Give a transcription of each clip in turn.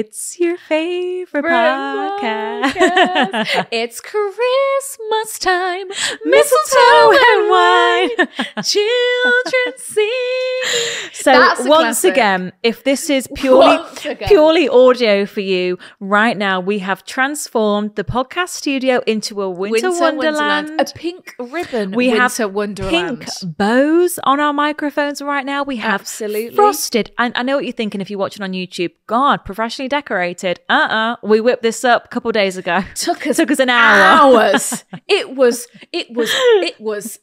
It's your favorite Podcast. podcast. it's Christmas time. Mistletoe and wine. Children sing. So once classic. again, if this is purely purely audio for you, right now we have transformed the podcast studio into a winter, wonderland. A pink ribbon. We have winter wonderland. Pink bows on our microphones right now. We have Absolutely. frosted. And I know what you're thinking if you're watching on YouTube. God, professionally decorated. Uh-uh. We whipped this up a couple days ago. Took us Took us an hour. hours. it was. It was. It was.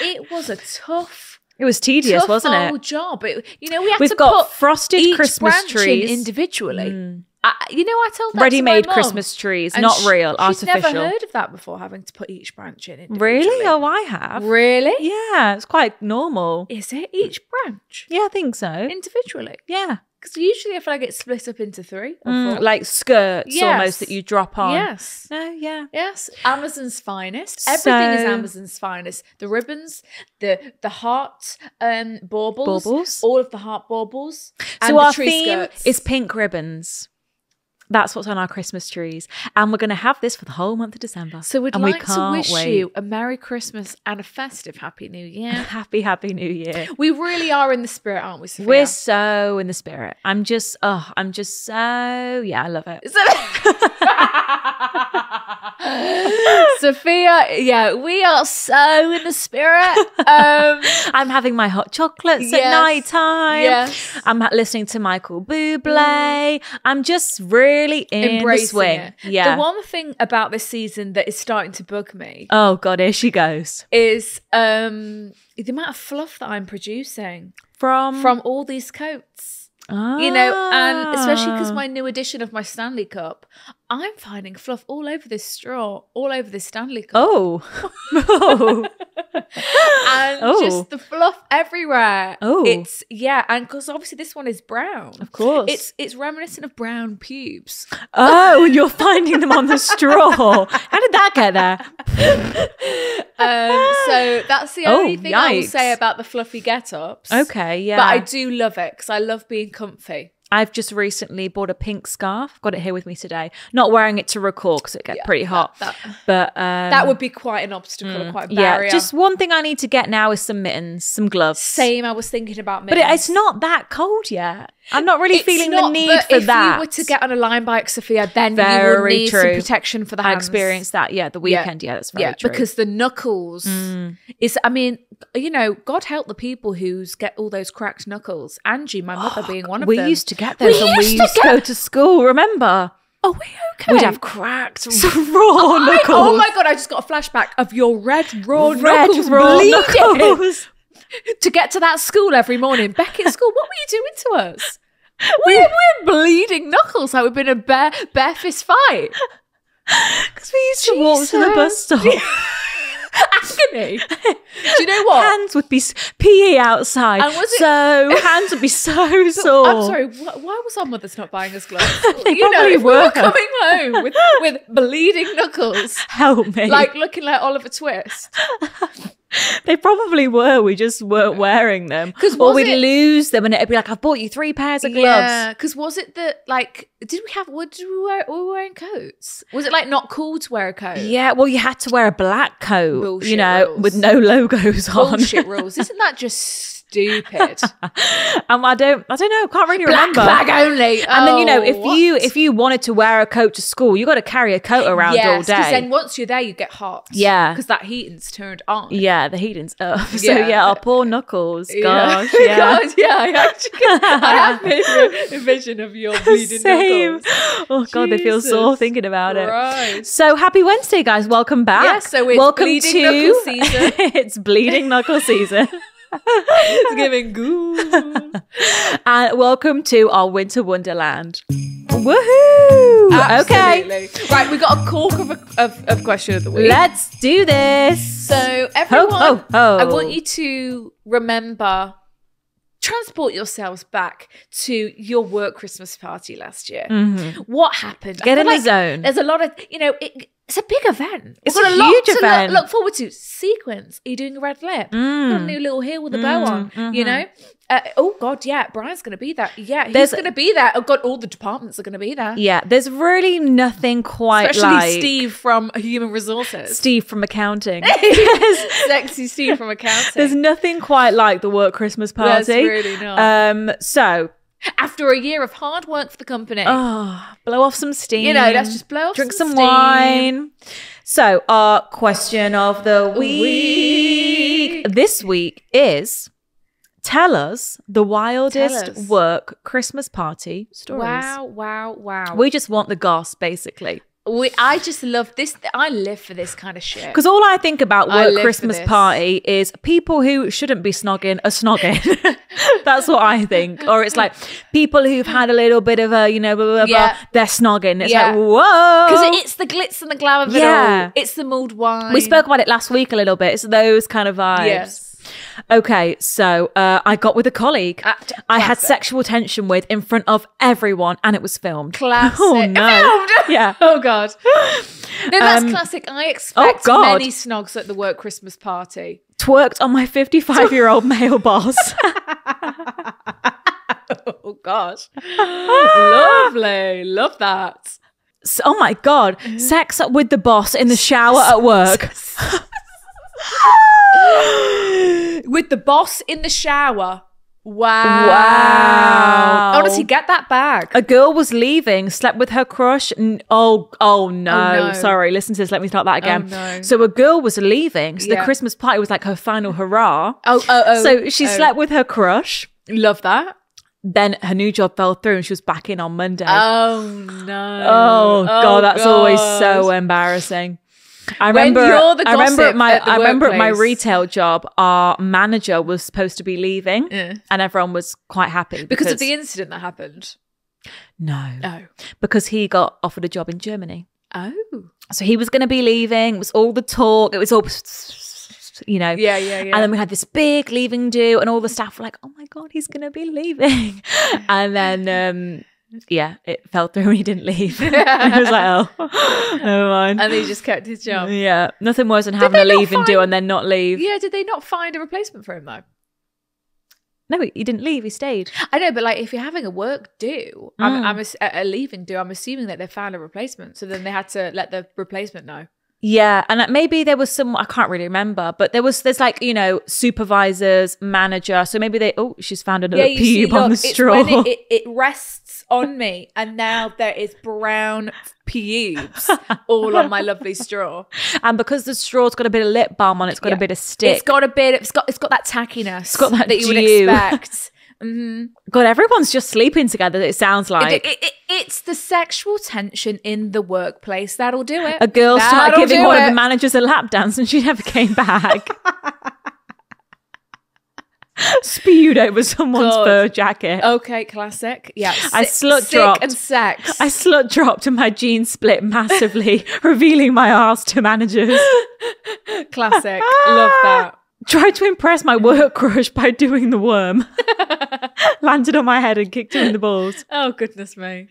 It was a tough. It was tedious, tough wasn't it? job. It, you know, we had We've to got put frosted Christmas branch in trees. individually. Mm. I, you know, I told that Ready-made mum, Christmas trees, not sh- real, she's artificial. never heard of that before, having to put each branch in. Really? Oh, I have. really? Yeah, it's quite normal. Is it each branch Yeah, I think so. individually? Yeah. Because usually if I feel like it's split up into three Mm, like skirts Yes. almost that you drop on. yes. No, yeah. Yes, Amazon's finest. Everything is Amazon's finest. The ribbons, the the heart um baubles, Baubles. all of the heart baubles. and So the our theme skirts. is pink ribbons. That's what's on our Christmas trees. And we're going to have this for the whole month of December. So we'd and we like to wish wait. you a Merry Christmas and a festive Happy New Year. Happy, happy new year. we really are in the spirit, aren't we, Sophia? We're so in the spirit. I'm just, oh, I'm just so, yeah, I love it. Sophia, yeah, we are so in the spirit. Um, I'm having my hot chocolates at night time. Yes. I'm listening to Michael Bublé. I'm just really in embracing it. Yeah. The one thing about this season that is starting to bug me oh God, here she goes. is um the amount of fluff that I'm producing From from all these coats. You know, and especially because Ah. my new edition of my Stanley Cup, I'm finding fluff all over this straw, all over this Stanley Cup. Oh. oh. and Oh. just the fluff everywhere. Oh. it's yeah, and because obviously this one is brown. Of course. It's it's reminiscent of brown pubes. Oh, and you're finding them on the straw. How did that get there? Um, so that's the Oh, only thing I will say about the fluffy get-ups. Okay, yeah. But I do love it because I love being comfy. I've just recently bought a pink scarf. Got it here with me today. Not wearing it to record because it get pretty hot. that- but um, That would be quite an obstacle, or quite a barrier. yeah. Just one thing I need to get now is some mittens, some gloves. same. I was thinking about mittens, But it, it's not that cold yet. I'm not really It's feeling not, the need for if that. If you were to get on a Lime bike, Sophia, then you would Very need some protection for the hands. I experienced that. Yeah, the weekend. Yeah, that's very yeah, true. Mm. because the knuckles is. I mean, you know, God help the people who's get all those cracked knuckles. Angie, my mother, being one of we them. We used to get those We when we used to used to get- go to school. Remember? Oh, we okay? We'd have cracked raw I- knuckles. oh my god! I just got a flashback of your red raw Red knuckles raw bleeding knuckles. to get to that school every morning. Becket School, what were you doing to us? We're, we're bleeding knuckles like we've been in a bare bare fist fight. Because we used to walk to the bus stop. Agony. Do you know what? Hands would be PE outside. And was it- so hands would be so sore. I'm sorry. Wh- why was our mothers not buying us gloves? They you know, probably if we were were. coming home with with bleeding knuckles, Help me. like looking like Oliver Twist. they probably were. We just weren't wearing them. 'Cause or we'd it- lose them, and it'd be like, "I've bought you three pairs of gloves." Yeah, because was it that like did we have? What did we wear? Were we wearing coats? Was it like not cool to wear a coat? Yeah, well, you had to wear a black coat, you know, rules. with no logos on. bullshit rules. Isn't that just stupid? um, I don't, I don't know, can't really Black remember. bag only. and then you know, Oh, if what? you if you wanted to wear a coat to school, you got to carry a coat around all yes, because day. then once you're there, you get hot. Yeah. because that heating's turned on. yeah, the heating's up. So Yeah. yeah, our poor knuckles. Gosh, yeah. God, yeah, I actually I have a vision of your bleeding Same. knuckles. Oh god, they feel sore thinking about it. So happy Wednesday, guys! Welcome back. Yes, so it's welcome bleeding to knuckle season. it's bleeding knuckle season. It's giving goo. and welcome to our winter wonderland. Woohoo! Okay, Right, we got a cork of, a, of, of question of the week. let's do this. So everyone, ho, ho. I want you to remember, transport yourselves back to your work Christmas party last year. What happened? Mm-hmm. Get in the zone. There's a lot of, you know, it, It's a big event. It's We've got a lot huge to look- event. Look, forward to. Sequence. Are you doing a red lip? Got a Mm. new little heel with a bow on. Mm, You mhm. know. Uh, oh God, yeah. Brian's going to be there. Yeah, he's There's- going to be there. Oh God, all the departments are going to be there. Yeah, there's really nothing quite Especially like Steve from Human Resources. Steve from accounting. Sexy Steve from accounting. There's nothing quite like the work Christmas There's party. really not. Um, so After a year of hard work for the company, oh, blow off some steam. you know, let's just blow off drink some, some, wine. So our question of the week, this week is tell us the wildest us. work Christmas party stories. Wow, wow, wow. We just want the goss, basically. We, I just love this. I live for this kind of shit. Because all I think about work Christmas party is people who shouldn't be snogging are snogging. That's what I think. Or it's like people who've had a little bit of a, you know, blah, blah, blah, Yeah. they're snogging. It's Yeah. like, whoa. Because it's the glitz and the glam of it Yeah. all. It's the mulled wine. we spoke about it last week a little bit. It's those kind of vibes. Yes. Okay, so uh, I got with a colleague Ah, I had sexual tension with in front of everyone and it was filmed. Classic. Oh, no. Filmed? Yeah. Oh God. No, that's Um, classic. I expect God. many snogs at the work Christmas party. Twerked on my 55 year old male boss. Oh gosh. Lovely. Love that. S- oh my god, Mm-hmm. sex with the boss in the shower at work. With the boss in the shower. Wow. Wow. Honestly, get that bag. A girl was leaving, slept with her crush. And, oh, oh no. Oh, no. Sorry, listen to this. Let me start that oh, again. no. So a girl was leaving. So the Christmas party was like her final hurrah. Oh, oh, oh. so she oh. slept with her crush. Love that. Then her new job fell through and she was back in on Monday. Oh no. Oh, god, that's oh, always so embarrassing. I remember. I remember at my. at I remember at my retail job, our manager was supposed to be leaving, Yeah. and everyone was quite happy because of the incident that happened. no, Oh. because he got offered a job in Germany, Oh. so he was going to be leaving. It was all the talk. It was all, you know, Yeah, yeah, yeah. And then we had this big leaving do, and all the staff were like, "Oh my god, he's going to be leaving," and then. um yeah, it fell through and he didn't leave. I was like, oh, never mind. and he just kept his job. Yeah, nothing worse than having a they not leave and do and then not leave. Yeah, did they not find a replacement for him though? No, he didn't leave. He stayed. I know, but like if you're having a work do, I'm, Mm. I'm a, a leaving do, I'm assuming that they found a replacement. So then they had to let the replacement know. Yeah, and maybe there was some. I can't really remember, but there was. There's like you know supervisors, manager. So maybe they. Oh, she's found another yeah, you see, pube on the straw. it, it, it rests on me, and now there is brown pubes all on my lovely straw. and because the straw's got a bit of lip balm on, it, it's got Yeah. a bit of stick. It's got a bit. It's got. It's got that tackiness. It's got that you would expect. hmm God, everyone's just sleeping together. It sounds like It- it- it- it's the sexual tension in the workplace that'll do it. a girl started giving one of the managers a lap dance, and she never came back. Spewed over someone's God. fur jacket. Okay, classic. Yeah, I slut dropped. and sex. I slut dropped and my jeans split massively, revealing my ass to managers. classic. Love that. Tried to impress my work crush by doing the worm. Landed on my head and kicked him in the balls. Oh goodness me.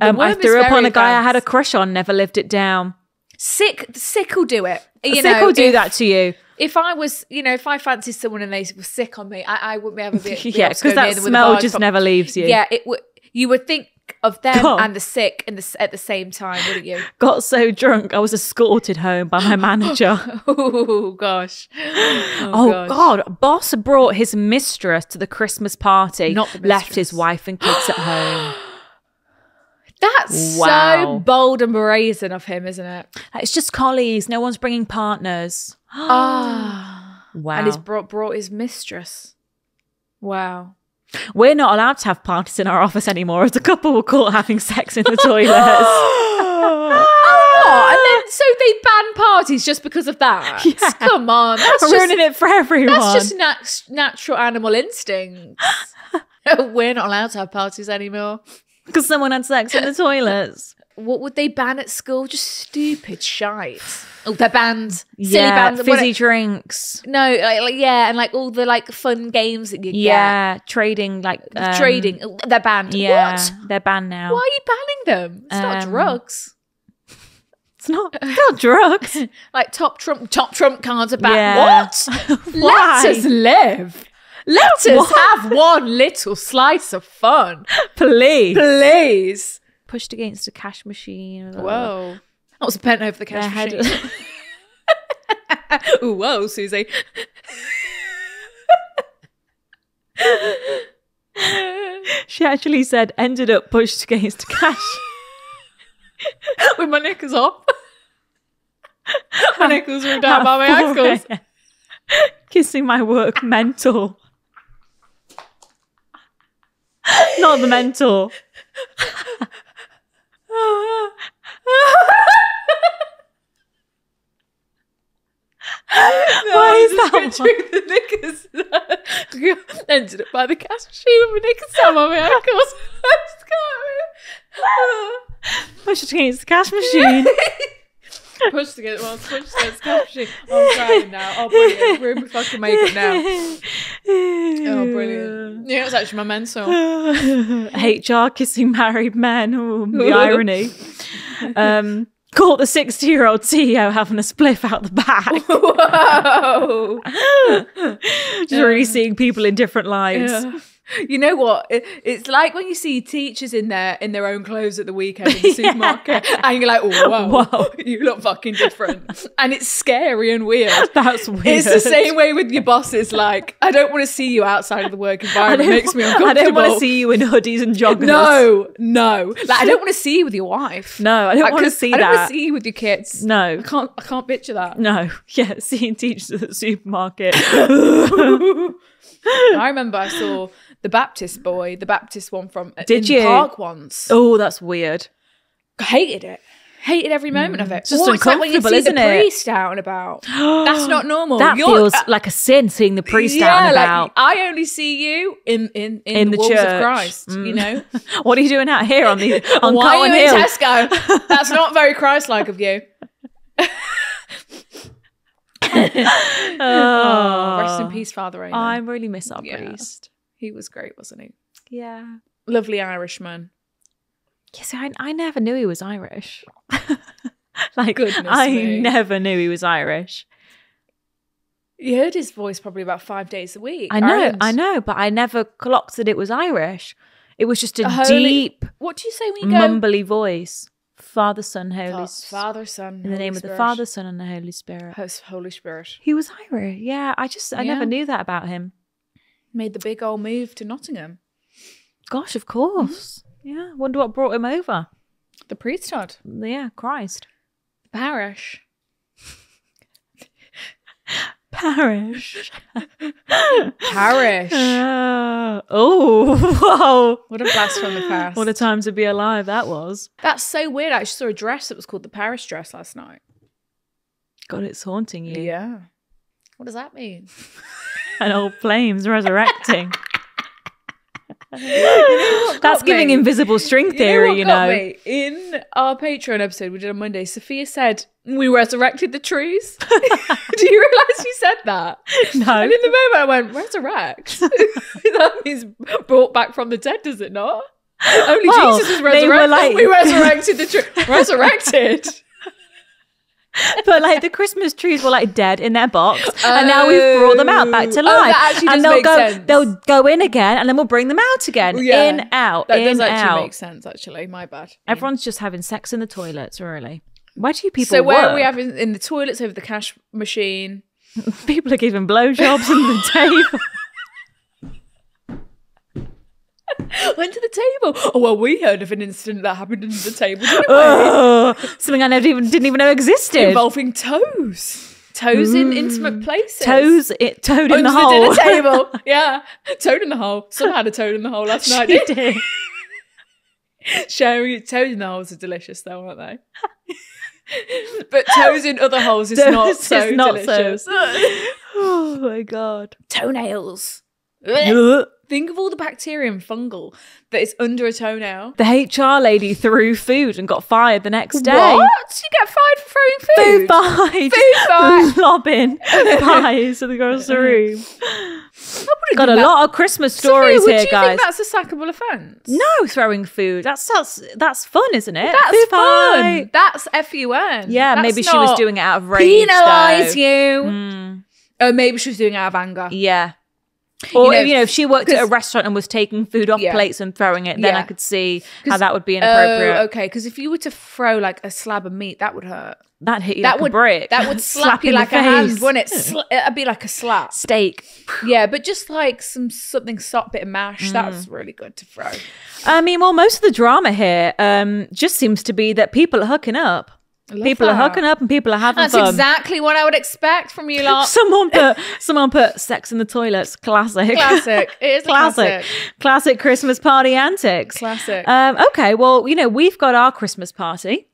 Um, I threw up on a guy I had a crush on, never lived it down. Sick. Sick will do it. You Sick know, will do if, that to you. If I was, you know, if I fancied someone and they were sick on me, I, I wouldn't be able to be. yeah, able to go because that near them with a smell just never leaves you. Yeah, it would. You would think of them God. and the sick in the, at the same time, wouldn't you? Got so drunk, I was escorted home by my manager. oh gosh. Oh, Oh, gosh. God, boss brought his mistress to the Christmas party. Not left his wife and kids at home. That's Wow. so bold and brazen of him, isn't it? It's just colleagues. No one's bringing partners. Ah. Wow. And he's brought brought his mistress. Wow. We're not allowed to have parties in our office anymore as a couple were caught having sex in the toilets. Oh, and then so they ban parties just because of that. Yeah. Come on, that's just, ruining it for everyone. that's just nat- natural animal instincts. We're not allowed to have parties anymore. Because someone had sex in the toilets. What would they ban at school? Just stupid shite. Oh, they're banned. Silly yeah, bans. fizzy What- drinks. no, like, like, yeah, and like all the like fun games that you Yeah, trading like um, Trading. Oh, They're banned. Yeah, What? they're banned now. Why are you banning them? It's not Um, drugs. It's not, it's not drugs. Like top trump, top trump cards are banned. Yeah. What? Why? Let us live. Let us have one little slice of fun, Please. please. Pushed against a cash machine. Whoa. That was bent over the Their cash head- machine. Ooh, whoa, Susie. She actually said ended up pushed against cash. With my knickers off. my knickers were down by my ankles. Kissing my work mental. Not the mental. Why is that the knickers uh, ended up by the cash machine with my knickers down by my ankles. I just can't- Pushed against the cash machine. pushed against, well, the cash machine. I'm crying now. Oh, brilliant. We're in fucking makeup now. Oh, brilliant. Yeah, it's actually my mental. HR kissing married men. Oh, the irony. Um, caught the 60 year old CEO having a spliff out the back. Whoa. Just really seeing people in different lives. Yeah. You know what? It- it's like when you see teachers in their in their own clothes at the weekend in the supermarket, and you're like, "Oh, whoa, Whoa. you look fucking different," and it's scary and weird. That's weird. It's the same way with your bosses. Like, I don't want to see you outside of the work environment. It makes me uncomfortable. I don't want to see you in hoodies and joggers. No, no. Like, I don't want to see you with your wife. No, I don't Like, want to see I don't want to see you with your kids. No. I can't. I can't picture that. No. Yeah, seeing teachers at the supermarket. I remember I saw the Baptist boy, the Baptist one from Did in the you? park once. oh, that's weird. hated it. Hated every moment of it. It's just Or it's like when you uncomfortable, see isn't the it? priest out and about. That's not normal. That You're- feels uh, like a sin seeing the priest yeah, out and like, about. I only see you in in in, In the, the walls church. of Christ. Mm. You know. what are you doing out here on the on Why Cowan are you Hill? in Tesco? That's not very Christ-like of you. Oh, Rest in peace, Father Raymond. I really miss our Yeah. priest. He was great, wasn't he? Yeah. Lovely Irishman. Yes, I, I never knew he was Irish. like, Goodness I me. never knew he was Irish. You heard his voice probably about five days a week. I know, Ireland. I know, but I never clocked that it was Irish. It was just a A holy- deep, What do you say when you go? mumbly voice. Father, Son, Holy S- Father, Son, In the Holy name of the Father, Son, and the Holy Spirit. Holy Spirit. He was Irish. Yeah, I just, I never knew that about him. Made the big old move to Nottingham. Gosh, of course. Yeah, wonder what brought him over. The priesthood. Yeah, Christ. The parish. Parish. Parish. Uh, oh, whoa. What a blast from the past. What a time to be alive that was. That's so weird. I actually saw a dress that was called the parish dress last night. God, it's haunting you. Yeah. What does that mean? And old flames resurrecting. got That's giving me? invisible string You know theory, you know. In our Patreon episode we did on Monday, Sophia said, We resurrected the trees. Do you realise she said that? No. And in the moment I went, Resurrect? that means brought back from the dead, does it not? Only Well, Jesus was resurrected. like- we resurrected the tree. Resurrected. but like the Christmas trees were like dead in their box, and now we've brought them out back to Oh, life. actually and they'll go, sense. they'll go in again, and then we'll bring them out again. Yeah. In, out, That in, does actually out. make sense, actually. My bad. Everyone's just having sex in the toilets, really. Why do you people so where are we having in the toilets over the cash machine? People are giving blowjobs under the table. Went to the table. Oh well, we heard of an incident that happened under the table, didn't we? oh, something I never even didn't even know existed. Involving toes. Toes in mm. intimate places. Toes, it toad in the hole. dinner table. Yeah, toad in the hole. Some had a toad in the hole last night. She did. Sharing toad in the holes are delicious, though, aren't they? but toes in other holes is Toes not is so not so- delicious. oh my god. Toenails. Think of all the bacteria and fungal that is under a toenail. The HR lady threw food and got fired the next day. What? You get fired for throwing Food food? fight. Food fight. Lobbing pies across the room. Got a that- lot of Christmas Sophia, stories would here, you guys. think that's a sackable offence? No, throwing food. That's that's that's fun, isn't it? That's Food fun. fight. That's fun. Yeah, That's maybe she was doing it out of rage. penalise you. Mm, Oh, maybe she was doing it out of anger. yeah. Or know, you know, if she worked at a restaurant and was taking food off Yeah. plates and throwing it, then I could see how that would be inappropriate. Oh, okay. Because if you were to throw like a slab of meat, that would hurt. That hit you that like would a brick. That would slap, you like a hand, wouldn't it? Sla- it'd be like a slap. Steak. Yeah, but just like some something soft bit of mash. Mm. That's really good to throw. I mean, well, most of the drama here um, just seems to be that people are hooking up. People are that. hooking up and people are having That's fun. That's exactly what I would expect from you lot. Someone put someone put sex in the toilets. Classic. Classic. It is classic. classic. Classic Christmas party antics. Classic. Um, okay, well, you know, we've got our Christmas party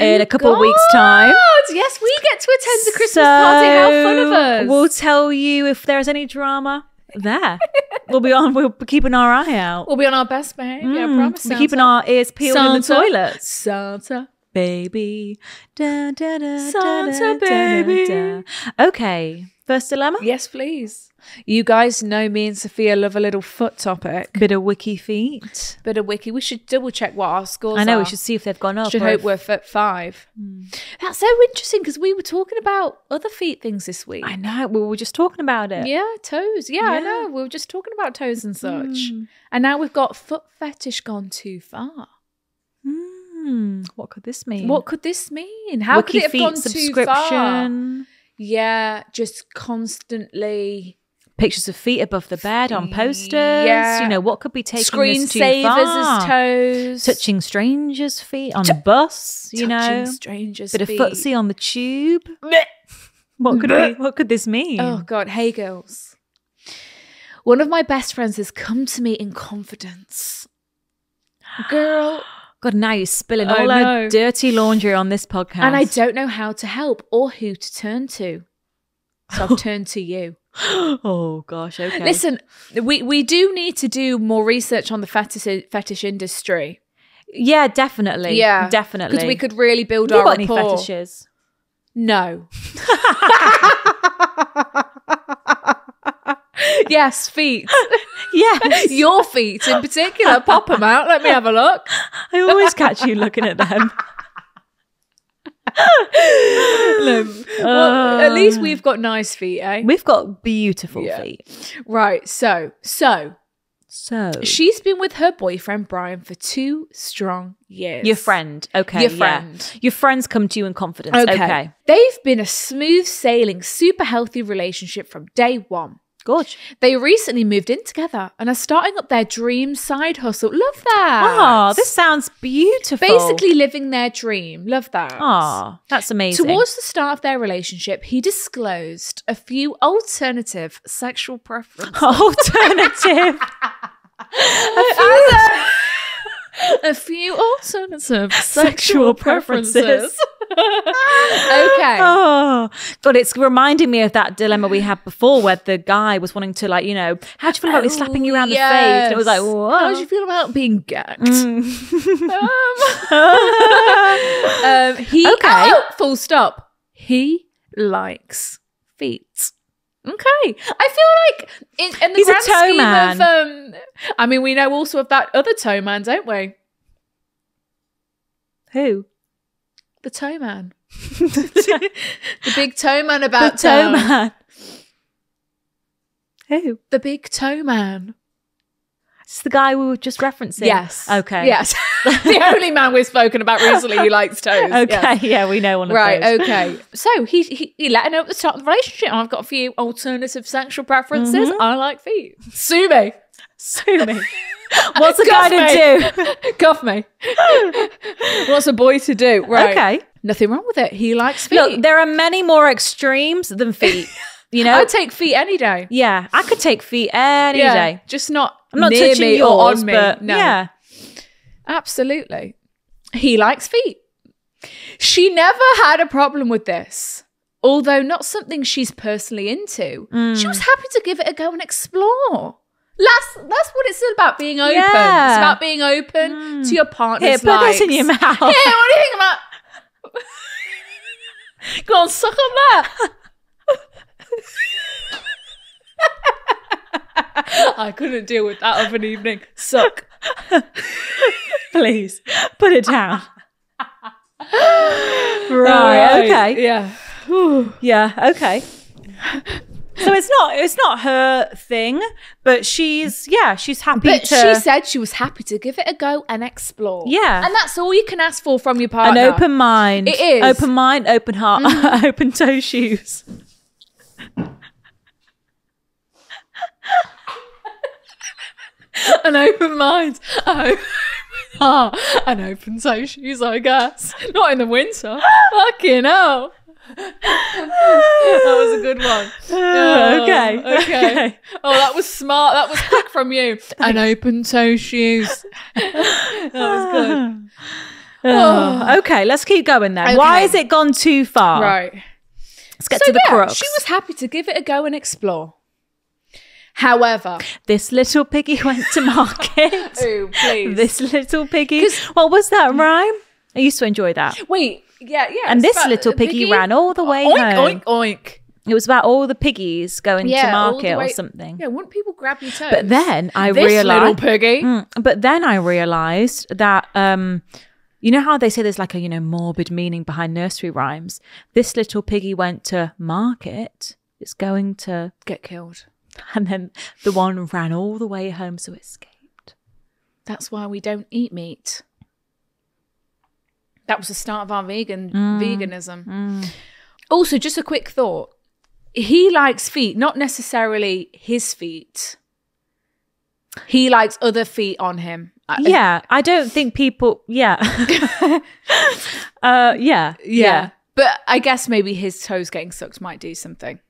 in a couple of weeks' time. Yes, we get to attend the Christmas party. How fun of us. We'll tell you if there's any drama there. we'll be on. We'll be keeping our eye out. We'll be on our best behavior. I Mm, promise. we're keeping our ears peeled in the Santa. toilets. Santa. Baby. Da, da, da, Santa baby. Okay, first dilemma. Yes, please. You guys know me and Sophia love a little foot topic. Bit of wiki feet. Bit of wiki. We should double check what our scores I know are. we should see if they've gone up. Should hope if- we're at five. That's so interesting because we were talking about other feet things this week. I know. We were just talking about it. Yeah, toes. Yeah, I know. We were just talking about toes and such. Mm. And now we've got foot fetish gone too far. Hmm, what could this mean? What could this mean? How wiki could it have feet gone too far? Yeah, just constantly Pictures of feet above the bed on posters. Yeah. You know what could be taking screen this too savers far? as toes. Touching strangers' feet on the bus. You touching know, strangers. bit of footsie on the tube. What could Blech. what could this mean? Oh God, hey girls. One of my best friends has come to me in confidence. Girl, God, now you're spilling all our dirty laundry on this podcast. and I don't know how to help or who to turn to. So I've turned to you. oh gosh, okay. Listen, we, we do need to do more research on the fetish fetish industry. yeah, definitely. Yeah, definitely. Because we could really build You our got any fetishes? No. yes, feet. Yes. Your feet in particular. Pop them out. Let me have a look. I always catch you looking at them. Well, at least we've got nice feet, eh? We've got beautiful Yeah. feet. Right. So, so So she's been with her boyfriend Brian for two strong years. your friend, okay, Your yeah. friend. Your friends come to you in confidence. Okay, They've been a smooth sailing, super healthy relationship from day one. Gorge. They recently moved in together and are starting up their dream side hustle. Love that. Oh, this sounds beautiful. basically living their dream. Love that. oh, that's amazing. Towards the start of their relationship, he disclosed a few alternative sexual preferences. alternative. a few alternative Sexual preferences. okay. Oh, God, it's reminding me of that dilemma we had before where the guy was wanting to, like, you know, how do you feel about me slapping you around the face? And it was like, Yes. what? How do you feel about being gagged? Mm. Um, um, he Okay. oh, full stop. He likes feet. Okay, I feel like in, in the He's a grand toe scheme man. of, um, I mean, we know also of that other toe man, don't we? Who? The toe man, the big toe man The about toe town. man. Who? The big toe man. It's the guy we were just referencing. Yes. Okay. Yes. the only man we've spoken about recently who likes toes. Okay. yes. Yeah, we know one of Right, those. okay. So he, he he let her know at the start of the relationship. I've got a few alternative sexual preferences. Mhm. I like feet. Sue me. Sue me. What's a guy to do? Cuff me. What's a boy to do? Right. Okay. Nothing wrong with it. He likes feet. Look, there are many more extremes than feet. You know? I'd take feet any day. yeah, I could take feet any yeah. day. Just not I'm not near touching me yours, or on me. but no. yeah. Absolutely. He likes feet. She never had a problem with this. Although not something she's personally into, Mm. she was happy to give it a go and explore. That's that's what it's about being open. Yeah. It's about being open to your partner's Here, put this in your mouth. Yeah, what do you think about? Go on, suck on that. I couldn't deal with that of an evening. Suck. Please put it down. right. Okay. Yeah. Yeah. Okay. So it's not it's not her thing, but she's yeah she's happy But to she said she was happy to give it a go and explore. Yeah. And that's all you can ask for from your partner: an open mind. It is. Open mind, open heart, mm. open toe shoes. an open mind. Oh. Ah, an open toe shoes, I guess. Not in the winter. Fucking hell. that was a good one. Oh, okay. Okay. Oh, that was smart. That was quick from you. An open toe shoes. that was good. Oh, okay, let's keep going then. Why Okay. has it gone too far? Right. Let's get So to the yeah, crux. she was happy to give it a go and explore. However, This little piggy went to market. oh please, this little piggy. What was that rhyme? I used to enjoy that. wait, yeah, yeah. And this little a piggy, ran all the way oink, home. Oink oink It was about all the piggies going to Yeah, the market or something. Yeah, wouldn't people grab your toes? But then I this little realized. piggy. Mm, but then I realized that um, you know how they say there's like a you know morbid meaning behind nursery rhymes. This little piggy went to market. It's going to, Get killed. and then the one ran all the way home, so it escaped. That's why we don't eat meat. That was the start of our vegan Mm. veganism. Also, just a quick thought. He likes feet, not necessarily his feet. He likes other feet on him. Yeah, I don't think people. Yeah, uh, yeah, yeah. But I guess maybe his toes getting sucked might do something.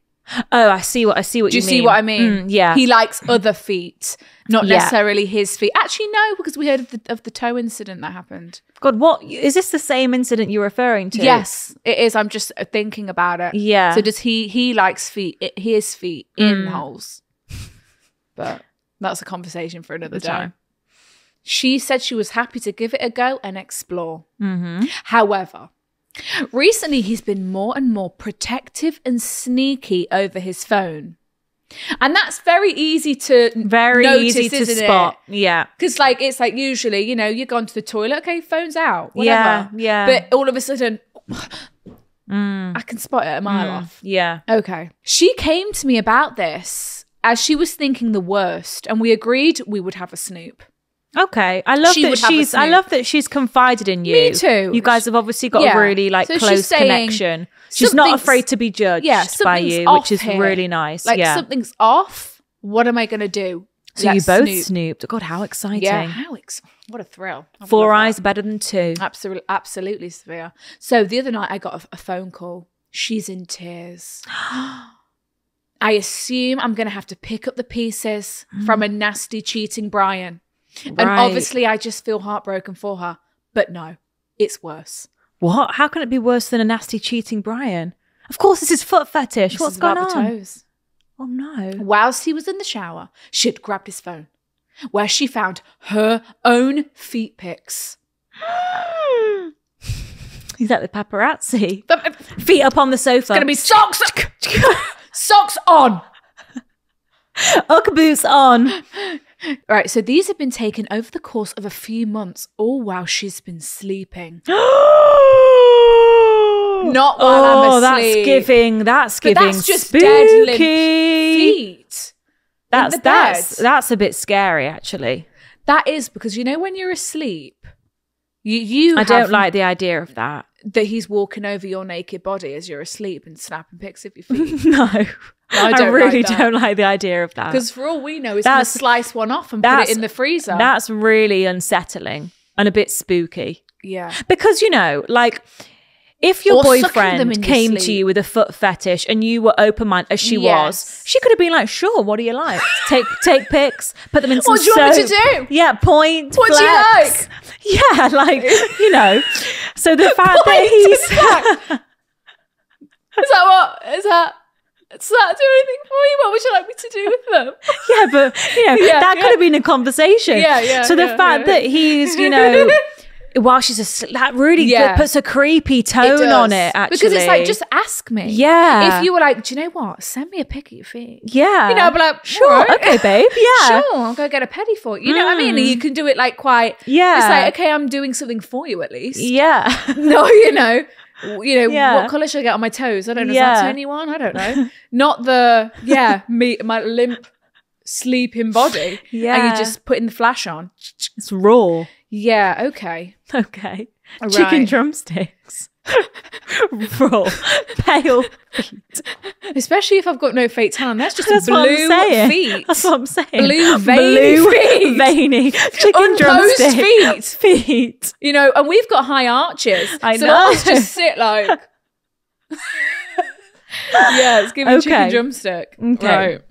Oh, I see what I see what Do you, you see mean. what I mean? Mm, yeah, He likes other feet, not Yeah. necessarily his feet. Actually, no, because we heard of the, of the toe incident that happened. God, what is this? The same incident you're referring to? Yes, it is. I'm just uh, thinking about it. Yeah. So does he? He likes feet. i- His feet in holes. But that's a conversation for another day. time. She said she was happy to give it a go and explore. However, recently he's been more and more protective and sneaky over his phone. And that's very easy to very notice, easy to spot. Yeah, Because like it's like usually, you know, you're gone to the toilet, okay, phone's out, Yeah, whatever. yeah. But all of a sudden, mm. I can spot it a mile mm, off. yeah. Okay. She came to me about this as she was thinking the worst, and we agreed we would have a snoop. Okay, I love She that would have a she's. I love that she's confided in you. Me too. You guys have obviously got Yeah. a really like So close saying connection. She's not afraid to be judged Yeah, by you, which is here. really nice. Like yeah. something's off. What am I going to do? so you Let's both snoop. snooped. God, how exciting! Yeah. How ex- what a thrill. I Four love that. eyes better than two. Absolutely, absolutely, Sophia. So the other night I got a, a phone call. She's in tears. I assume I'm going to have to pick up the pieces from a mm. nasty, cheating Brian. And obviously, I just feel heartbroken for her. But no, it's worse. What? How can it be worse than a nasty cheating Brian? Of course, this is foot fetish. This What's is going on? Oh no! Whilst he was in the shower, she'd grabbed his phone, where she found her own feet pics. He's like the paparazzi. It's Feet up on the sofa. It's going to be socks, socks on. Ugg boots on. Right, so these have been taken over the course of a few months, all while she's been sleeping. Not while I'm oh, that's giving. That's But giving that's just spooky. dead limp feet. That's that's that's a bit scary, actually. That is because you know when you're asleep, you you I don't like the idea of that. that he's walking over your naked body as you're asleep and snapping pics of your feet. no, I I, don't really like don't like the idea of that. Because for all we know, he's going to slice one off and put it in the freezer. That's really unsettling and a bit spooky. yeah. Because you know, like if your Or boyfriend your came to you with a foot fetish and you were open minded as she was, she could have been like, "Sure, what do you like? Take take pics, put them in some What do you want me to do? Yeah, point. What do you flex. Yeah, like you know. So the fact that Point, he's Is that what? Is that? Does that do anything for you? What would you like me to do with them? Yeah, but you know, Yeah, that yeah. could have been a conversation. Yeah, yeah, So the yeah, fact that he's, you know, while she's a that really Yeah. puts a creepy It tone on it. Actually, because it's like, just ask me. Yeah. If you were like, do you know what? Send me a pic of your feet. yeah, You know, I'd be like, sure, "Alright." okay, babe, yeah, Sure, I'll go get a pedi for you. You know what I mean? Mm. You can do it like quite. yeah, It's like okay, I'm doing something for you at least. yeah, No, you know, you know Yeah. what color should I get on my toes? I don't know. Yeah. that turn you on? I don't know. Not the yeah me my limp sleeping body. and Yeah. you just putting the flash on. it's raw. Yeah. Okay. Okay, Right. chicken drumsticks, raw, pale feet. Especially if I've got no fake tan. That's just That's blue feet. That's what I'm saying. Blue, veiny Blue, feet. veiny chicken Unclosed drumsticks, feet. You know, and we've got high arches. I so know. I'll just sit like. yeah, it's giving chicken drumstick. Okay. Right.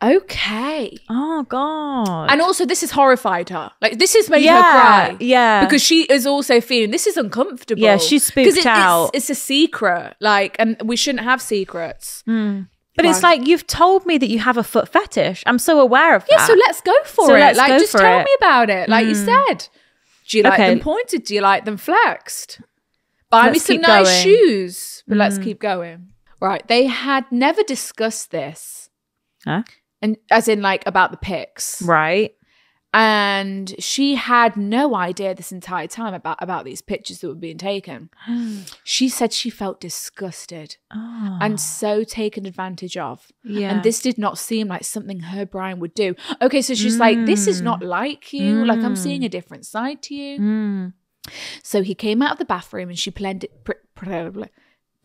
Okay. Oh God. And also, this has horrified her. Like, this has made yeah, her cry. yeah, Because she is also feeling this is uncomfortable. Yeah, she's spooked it- out. It's, it's a secret. Like, and we shouldn't have secrets. Hmm. But it's like you've told me that you have a foot fetish. I'm so aware of Yeah, that. Yeah, so let's go for So it. let's like, just tell it. me about it. Like you hmm. said. Do you like Okay. them pointed? Do you like them flexed? Buy me Let's some nice going. shoes. But let's hmm. keep going. Right. They had never discussed this. Huh? And as in like about the pics. right. And she had no idea this entire time about, about these pictures that were being taken. she said she felt disgusted Oh, and so taken advantage of. yeah. And this did not seem like something her Brian would do. Okay, so she's like, this is not mm. like you. Like, I'm seeing a mm. different side to you. Mm. So he came out of the bathroom and she blended, pre- pre-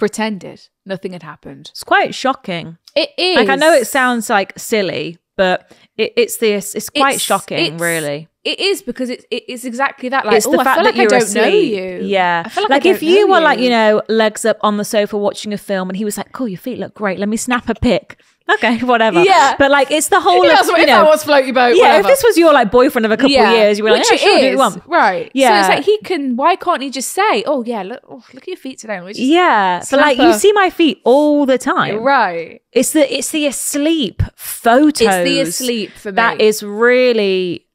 pretended nothing had happened. It's quite shocking. It is. Like I know it sounds like silly, but it, it's this. It's quite It's- shocking, it's- really. It is because it's it is exactly that. Like, it's the oh, I fact feel that like I don't asleep. know you. Yeah, I feel like, like, I if you were like you know legs up on the sofa watching a film, and he was like, "Cool, your feet look great. Let me snap a pic." Okay, whatever. Yeah. but like it's the whole. Yeah, of, that's what, you if know, I was floaty boat. yeah. whatever. If this was your like boyfriend of a couple of years, you were like, Which "Yeah, sure, do what you want." right? Yeah. So it's like he can. Why can't he just say, "Oh yeah, look, oh, look at your feet today"? Yeah, but like you see my feet all the time. right. It's the it's the asleep photos. It's the asleep for me. that is really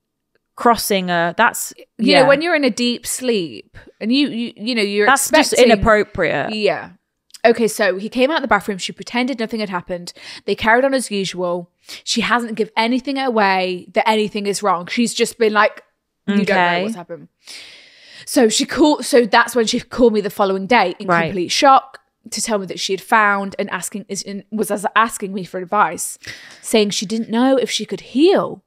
crossing a. That's you yeah, know when you're in a deep sleep and you you you know you're that's just inappropriate. Yeah. Okay, so he came out of the bathroom. She pretended nothing had happened. They carried on as usual. She hasn't give anything away that anything is wrong. She's just been like, "You don't know what's happened." So she called. So that's when she called me the following day in Right. complete shock to tell me that she had found and asking is was as asking me for advice, saying she didn't know if she could heal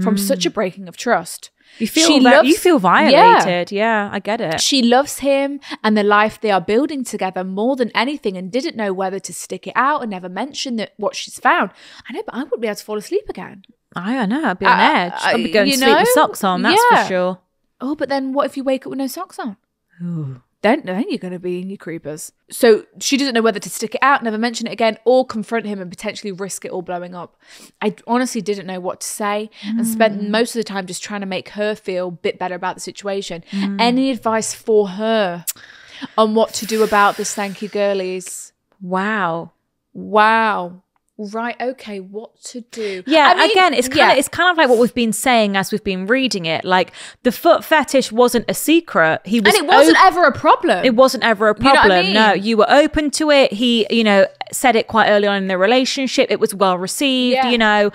from such hmm. a breaking of trust. You feel She vi- loves- you feel violated. Yeah. I get it. She loves him and the life they are building together more than anything and didn't know whether to stick it out and never mention that what she's found. I know, but I wouldn't be able to fall asleep again. I don't know. I'd be on Uh, edge. I'd be uh, going to sleep with socks on. That's Yeah. for sure. Oh, but then what if you wake up with no socks on? Then, then you're going to be in your creepers. So she doesn't know whether to stick it out, never mention it again, or confront him and potentially risk it all blowing up. I honestly didn't know what to say and Mm. spent most of the time just trying to make her feel a bit better about the situation. Mm. Any advice for her on what to do about this? Thank you, girlies. Wow. Wow. Right. Okay. What to do? Yeah, I mean, again, it's kind yeah. of it's kind of like what we've been saying as we've been reading it. Like the foot fetish wasn't a secret. He was and it wasn't op- ever a problem. it wasn't ever a know I problem. No, you were open to it. He, you know, said it quite early on in the relationship. It was well received, Yeah. you know,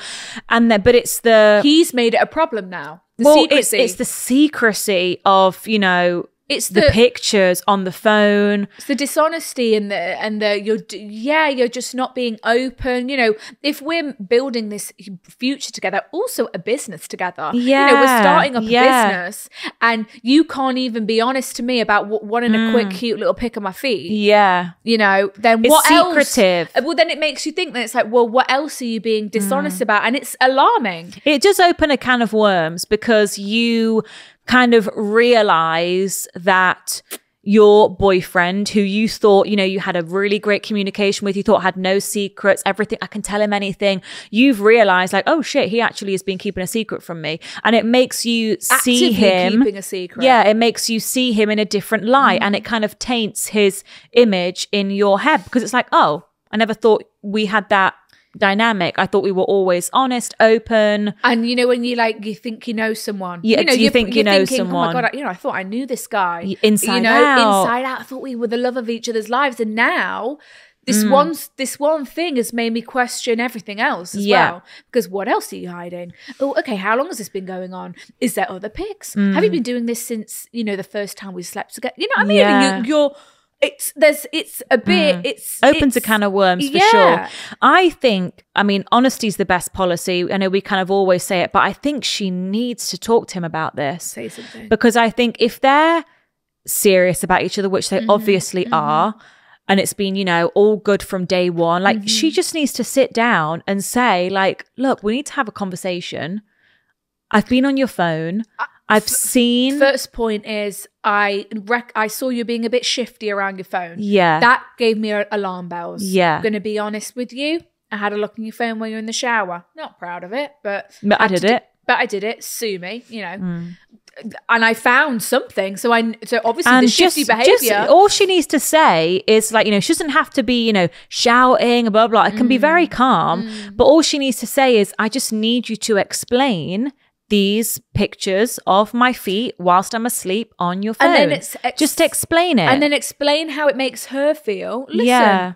and then but it's the He's made it a problem now. The well, secrecy. it's it's the secrecy of you know It's the, the- pictures on the phone. It's the dishonesty and the and the you're yeah you're just not being open. You know, if we're building this future together, also a business together. you know, we're starting up a business, and you can't even be honest to me about what, wanting a quick, cute little pic of my feet. Yeah, You know, then Mm. It's what secretive. else? Well, then it makes you think that it's like, well, what else are you being Mm. dishonest about? And it's alarming. it does open a can of worms because you kind of realize that your boyfriend who you thought you know you had a really great communication with you thought had no secrets everything i can tell him anything. You've realized like oh shit he actually has been keeping a secret from me. And it makes you see him keeping a secret. yeah it makes you see him in a different light and mm. it kind of taints his image in your head because it's like oh I never thought we had that dynamic. I thought we were always honest, open. And you know when you like you think you know someone, Yeah, you know you you're- think you know thinking, Oh my god, I, you know I thought I knew this guy inside you know, out. inside out. I thought we were the love of each other's lives, and now this Mm. one this one thing has made me question everything else as Yeah. well. Because what else are you hiding? Oh, okay. How long has this been going on? Is there other pics? Have Mm. you been doing this since you know the first time we slept together? You know what I mean? Yeah. Mm. You, you're it's there's it's a bit it's opens a it's- can of worms for yeah. sure. I think, I mean, honesty is the best policy. I know we kind of always say it, but I think she needs to talk to him about this Say something. because I think if they're serious about each other, which they Mm-hmm. obviously are, and it's been, you know, all good from day one, like Mm-hmm. she just needs to sit down and say, like, look, we need to have a conversation. I've been on your phone. I've seen. First point is I rec- I saw you being a bit shifty around your phone. Yeah. That gave me alarm bells. Yeah. I'm gonna be honest with you. I had a look in your phone while you're in the shower. Not proud of it, but But I did it. Mm. But I did it. Sue me, you know. And I found something. So I so obviously the shifty just, behavior. just all she needs to say is like you know she doesn't have to be you know shouting blah blah it can be Mm. very calm but all she needs to say is i just need you to explain these pictures of my feet whilst i'm asleep on your phone And then it's ex- just explain it and then explain how it makes her feel. Listen, yeah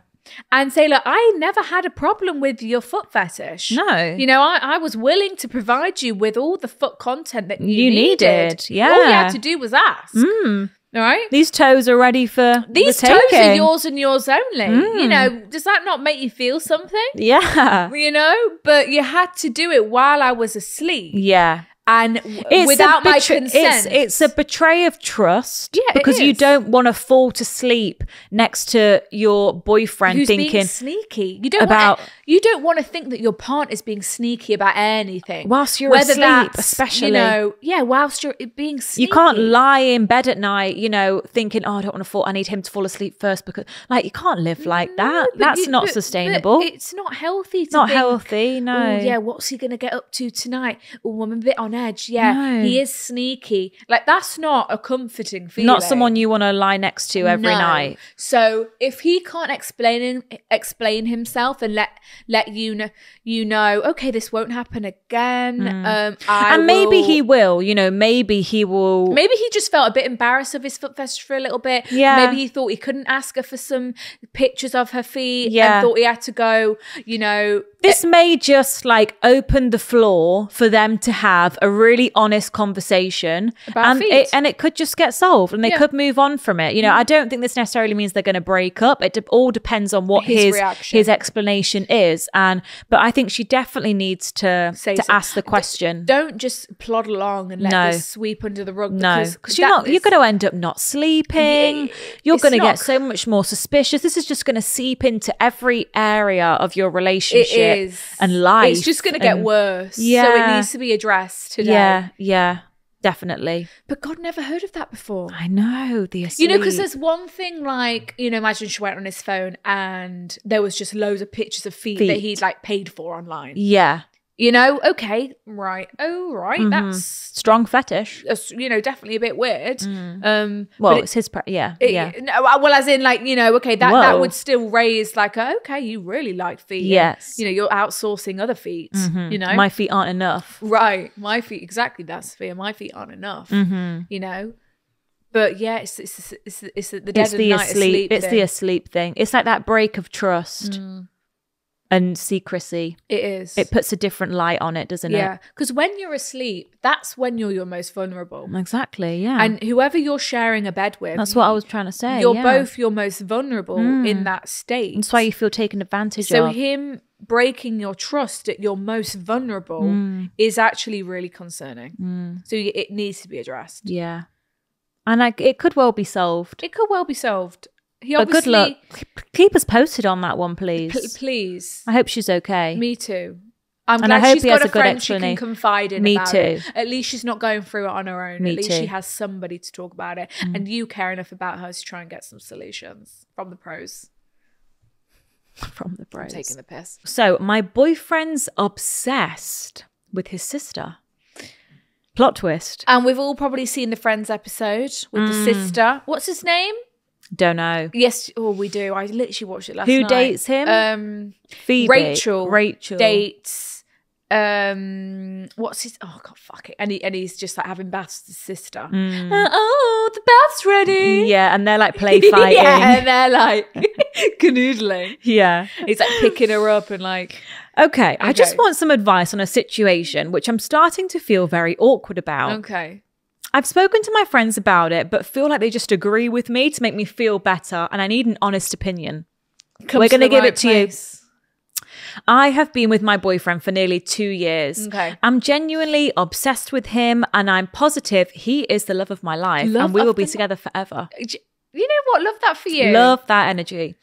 and say, look, I never had a problem with your foot fetish. No. You know, I, I was willing to provide you with all the foot content that you, You needed, All you had to do was ask. Mm. All right. these toes are ready for These the toes are yours and yours only. You Mm. know, does that not make you feel something? yeah You know, but you had to do it while I was asleep yeah and It's without my consent. It's, it's a betray of trust. Yeah, because you don't want to fall to sleep next to your boyfriend Who's thinking, being sneaky? You don't about- want you don't want to think that your partner is being sneaky about anything Whilst you're Whether asleep, especially. You know, yeah, whilst you're being sneaky. you can't lie in bed at night, you know, thinking, oh, I don't want to fall. I need him to fall asleep first because, like, you can't live like that. but That's you- not but- but sustainable. it's not healthy. To not think, healthy. No. Oh yeah, what's he gonna get up to tonight? Oh, I'm a bit on edge. Yeah, No. he is sneaky. Like that's not a comforting feeling. Not someone you want to lie next to every No. night. So if he can't explain explain himself and let let you know, you know, okay, this won't happen again. Um, I and maybe will- he will, you know, maybe he will. Maybe he just felt a bit embarrassed of his foot fetish for a little bit. Yeah. Maybe he thought he couldn't ask her for some pictures of her feet. Yeah. And thought he had to go, you know. This eh. may just like open the floor for them to have a really honest conversation About and feet. it, and it could just get solved and they Yeah. could move on from it you know i don't think this necessarily means they're going to break up it de- all depends on what His his reaction. his explanation is and but i think she definitely needs to Say to so. ask the question Don't just plod along and let No. this sweep under the rug. no because you're not you're going to end up not sleeping Yeah, you're going to get so much more suspicious this is just going to seep into every area of your It relationship is and life It's just going to get worse. so it needs to be addressed today. Yeah, yeah, definitely. But God never heard of that before. I know the You know, because there's one thing like, you know, imagine she went on his phone and there was just loads of pictures of feet, that Feet. he'd like paid for online. yeah, You know, okay, right. Oh, right. Mhm. That's, strong fetish. that's, you know, definitely a bit weird. Um, Mm. Well, but it- it's his. Pre- yeah, it- yeah, no, uh, well, as in, like, you know, okay, that, that would still raise, like, a, okay, you really like feet. Yes. you know, you're outsourcing other feet, Mhm. you know? my feet aren't enough. Right. My feet, exactly. That's fear. My feet aren't enough, Mm-hmm. you know? But yeah, it's it's it's, it's the dead It's the night asleep. asleep. It's the thing. asleep thing. It's like that break of trust Mm, and secrecy. it is. It puts a different light on it, doesn't it? yeah, because when you're asleep, that's when you're your most vulnerable. Exactly. Yeah, And whoever you're sharing a bed with, that's what I was trying to say. you're yeah. both your most vulnerable Mm. in that state. That's why you feel taken advantage so of. So, him breaking your trust at your most vulnerable Mm. is actually really concerning. Mm. So it needs to be addressed. Yeah, and like it could well be solved. It could well be solved. He But good luck. Keep us posted on that one, please. Pl- please. I hope she's okay. Me too. I'm And I glad hope she's he got a, a good friend she can confide in Me about too. it. At least she's not going through it on her own. Me At least too. Mm. she has somebody to talk about it. And you care enough about her to try and get some solutions from the pros. from the I'm taking the piss. So my boyfriend's obsessed with his sister. Plot twist. And we've all probably seen the Friends episode with Mm. the sister. What's his name? Don't know. Yes, oh, we do. I literally watched it last Who night. dates him? Um, Phoebe. Rachel. Rachel. dates. Um, what's his? Oh God, fuck it. And he and he's just like having baths with his sister. Uh, oh, the bath's ready. Mm. Yeah, and they're like play fighting. yeah, and they're like canoodling. yeah. He's like picking her up and like, Okay, I just want some advice on a situation which I'm starting to feel very awkward about. okay, I've spoken to my friends about it, but feel like they just agree with me to make me feel better, and I need an honest opinion. Comes We're going to give right it to place. I have been with my boyfriend for nearly two years. Okay. I'm genuinely obsessed with him, and I'm positive he is the love of my life, Love and we will be together forever. You know what? Love that for you. Love that energy.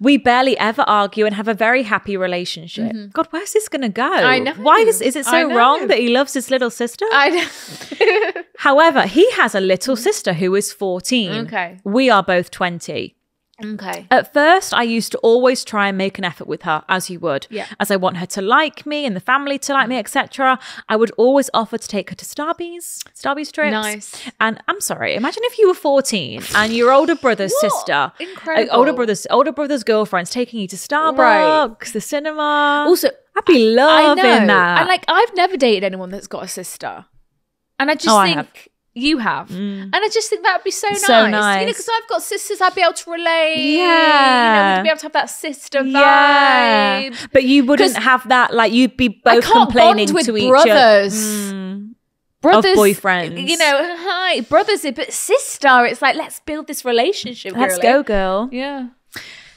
We barely ever argue and have a very happy relationship. God, where's this going to go? Mm-hmm. I know. Why is, is it so wrong that he loves his little sister? I know. However, he has a little sister who is 14. Okay. We are both 20. Okay. At first, I used to always try and make an effort with her, as you would. Yeah. As I want her to like me and the family to like me, etc. I would always offer to take her to Starbucks, Starbucks trips. Nice. And I'm sorry, imagine if you were 14 and your older brother's sister, uh, Incredible. older brother's older brother's girlfriend's taking you to Starbucks, the cinema. Also, I'd be loving I know. that. And like, I've never dated anyone that's got a sister, and I just Oh, I think have. Mm. you have, and I just think that would be so nice. So You know, because I've got sisters, I'd be able to relate. Yeah. you know, Yeah. we'd be able to have that sister yeah, vibe. but you wouldn't have that. Like you'd be both complaining to each brothers. other. Mm. Brothers, boyfriends. You know, hi, brothers, but sister. It's like let's build this relationship. Let's girly. go, girl. Yeah.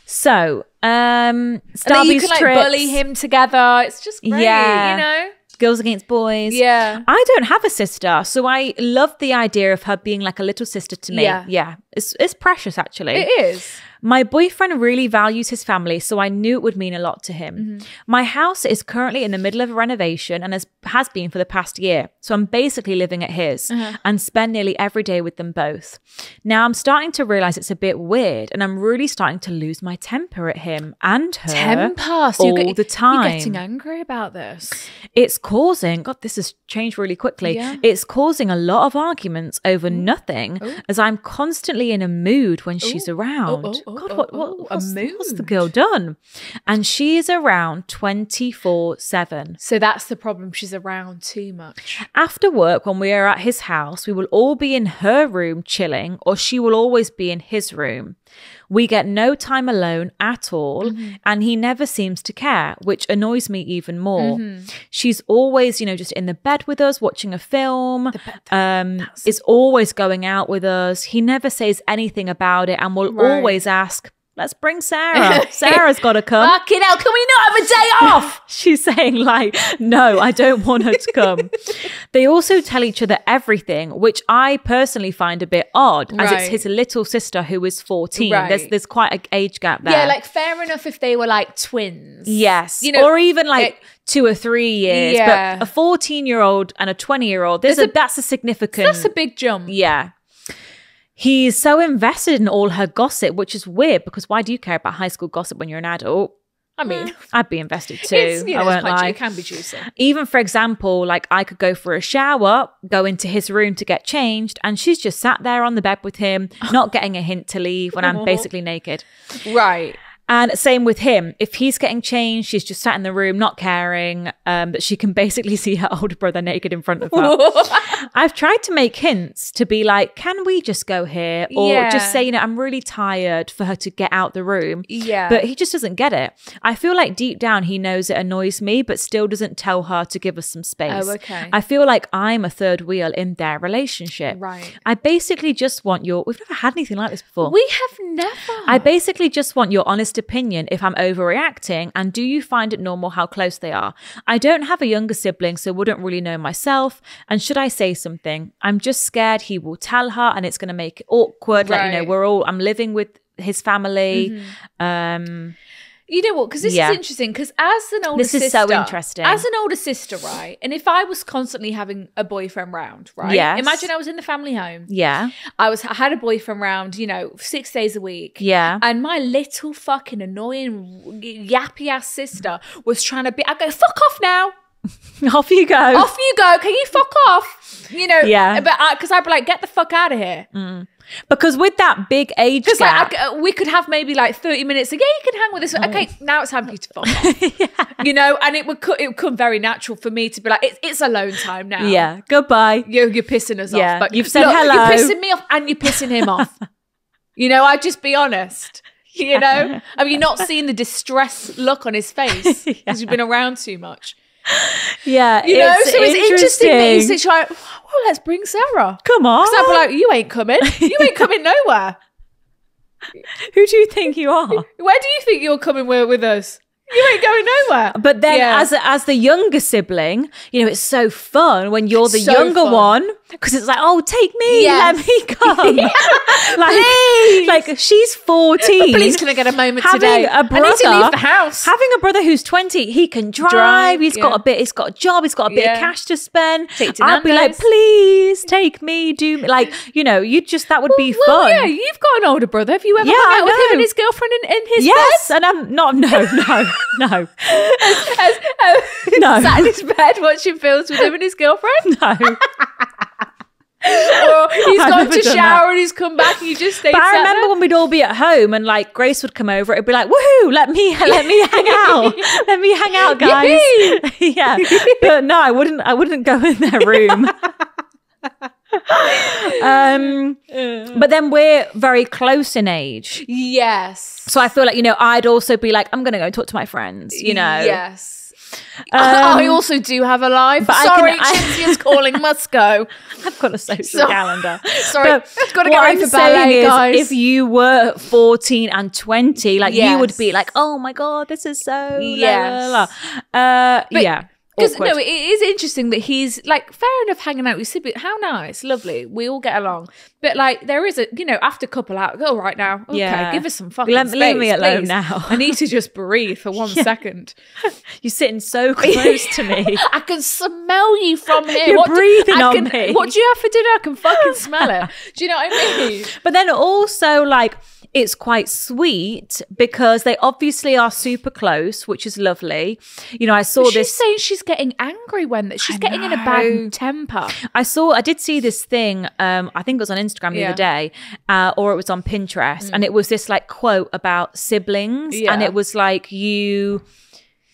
So, um, Starbucks you can like trips, bully him together. It's just great, Yeah. you know? Girls against boys. Yeah. I don't have a sister, so I love the idea of her being like a little sister to me. Yeah. yeah, it's it's precious actually. It is. My boyfriend really values his family, so I knew it would mean a lot to him. Mm-hmm. My house is currently in the middle of a renovation and has, has been for the past year. So I'm basically living at his Uh-huh. and spend nearly every day with them both. Now I'm starting to realize it's a bit weird and I'm really starting to lose my temper at him and her Temper. So all get- the time. You're getting angry about this. It's causing, God, this has changed really quickly. Yeah. It's causing a lot of arguments over nothing Ooh. as I'm constantly in a mood when she's around. Oh, oh, Oh, God, oh, what, oh, what, oh, a what's, what's the girl done? And she is around 24 7. So that's the problem. She's around too much. After work, when we are at his house, we will all be in her room chilling, or she will always be in his room. We get no time alone at all, Mm-hmm. and he never seems to care, which annoys me even more. Mm-hmm. She's always, you know, just in the bed with us, watching a film. Um, is always going out with us. He never says anything about it, and will Right. always ask, "Let's bring Sarah. Sarah's got to come." Fucking hell, can we not have a day off? She's saying, like, no, I don't want her to come. they also tell each other everything, which I personally find a bit odd, as it's his little sister who is 14. There's there's quite an age gap there. Yeah, like fair enough if they were like twins. Yes. You know, or even like it- two or three years. Yeah. But a 14 year old and a 20 year old, there's, There's a, a- that's a significant. That's a big jump. Yeah. He's so invested in all her gossip, which is weird because why do you care about high school gossip when you're an adult? I mean, I'd be invested too. it's, you know, I won't lie. it can be juicy. Even for example, like I could go for a shower, go into his room to get changed, and she's just sat there on the bed with him, not getting a hint to leave when I'm basically naked. Right. And same with him. If he's getting changed, she's just sat in the room, not caring um, that she can basically see her older brother naked in front of her. I've tried to make hints to be like, can we just go here? Or Yeah. just say, you know, I'm really tired for her to get out the room. Yeah. But he just doesn't get it. I feel like deep down he knows it annoys me, but still doesn't tell her to give us some space. Oh, okay. I feel like I'm a third wheel in their relationship. Right. I basically just want your, we've never had anything like this before. we have never. I basically just want your honest opinion if I'm overreacting and do you find it normal how close they are? I don't have a younger sibling, so wouldn't really know myself. And should I say something? I'm just scared he will tell her and it's going to make it awkward. Like, you know, we're all, I'm living with his family. Um, You know what? Because this Yeah. is interesting. Because as an older This sister, is so interesting. As an older sister, right? And if I was constantly having a boyfriend round, right? Yes. Imagine I was in the family home. yeah. I was I had a boyfriend round, you know, six days a week. Yeah. And my little fucking annoying yappy ass sister was trying to be. I go fuck off now. Off you go. Off you go. Can you fuck off? You know. Yeah. But because I'd be like, get the fuck out of here. Because with that big age gap, like I uh, we could have maybe like thirty minutes. Like, yeah, you can hang with this. Okay, now it's time for you to fuck. You know, and it would co- it would come very natural for me to be like, it's, it's alone time now. yeah, goodbye. you're, you're pissing us Yeah, off. But you've said look, hello. You're pissing me off, and you're pissing him off. You know, I'd just be honest. You know, I mean, you're not seeing the distress look on his face because you've been around too much. Yeah, You know, so it's interesting that he's such like, well, let's bring Sarah. Come on, Because I'd be like, you ain't coming. You ain't coming nowhere. who do you think you are? Where do you think you're coming with, with us? You ain't going nowhere. But then, Yeah. as as the younger sibling, you know, it's so fun when you're the So younger fun. one because it's like, oh, take me, let me come. like, like she's fourteen. Please, can I get a moment having today? a brother, I need to leave the house. Having a brother who's twenty, he can drive. Drive, he's got a bit. He's got a job. He's got a bit Yeah. of cash to spend. To I'd be like, please take me. Do me like you know? You just that would be well, fun. yeah, you've got an older brother. Have you ever Yeah, hung out with him and his girlfriend in, in his Yes, and I'm not. No, no, no, bed? As, No. sat in his bed watching films with him and his girlfriend? no. Or he's I've gone to shower and he's come back and you just stayed But I remember there? when we'd all be at home and like Grace would come over, it'd be like, woohoo, let me let me hang out. let me hang out, guys. yeah. But no, I wouldn't I wouldn't go in their room. um but then we're very close in age. Yes. So I feel like, you know, I'd also be like, I'm gonna go talk to my friends, you know. Yes. Um, I also do have a life. but Sorry, I- calling. Must go. I've got a social So- calendar. Sorry, But I've got to get ready for ballet, is, guys. If you were 14 and 20, like you would be like, oh my God, this is so. Yes. Yes. Uh, yeah. Because no, it is interesting that he's like fair enough hanging out with siblings. How nice, lovely. We all get along, but like there is a you know after couple out. Go right now. Okay, Yeah. give us some fucking Let- space, leave me alone please. now. I need to just breathe for one second. You're sitting so close to me. I can smell you from here. You're what do- breathing I on can- me. What do you have for dinner? I can fucking smell it. Do you know what I mean? But then also, like, it's quite sweet because they obviously are super close, which is lovely. You know, I saw She's this. saying she's getting angry when she's getting in a bad temper. I saw, I did see this thing. Um, I think it was on Instagram the Yeah. Mm. other day, uh, or it was on Pinterest, and it was this like quote about siblings, Yeah. and it was like you.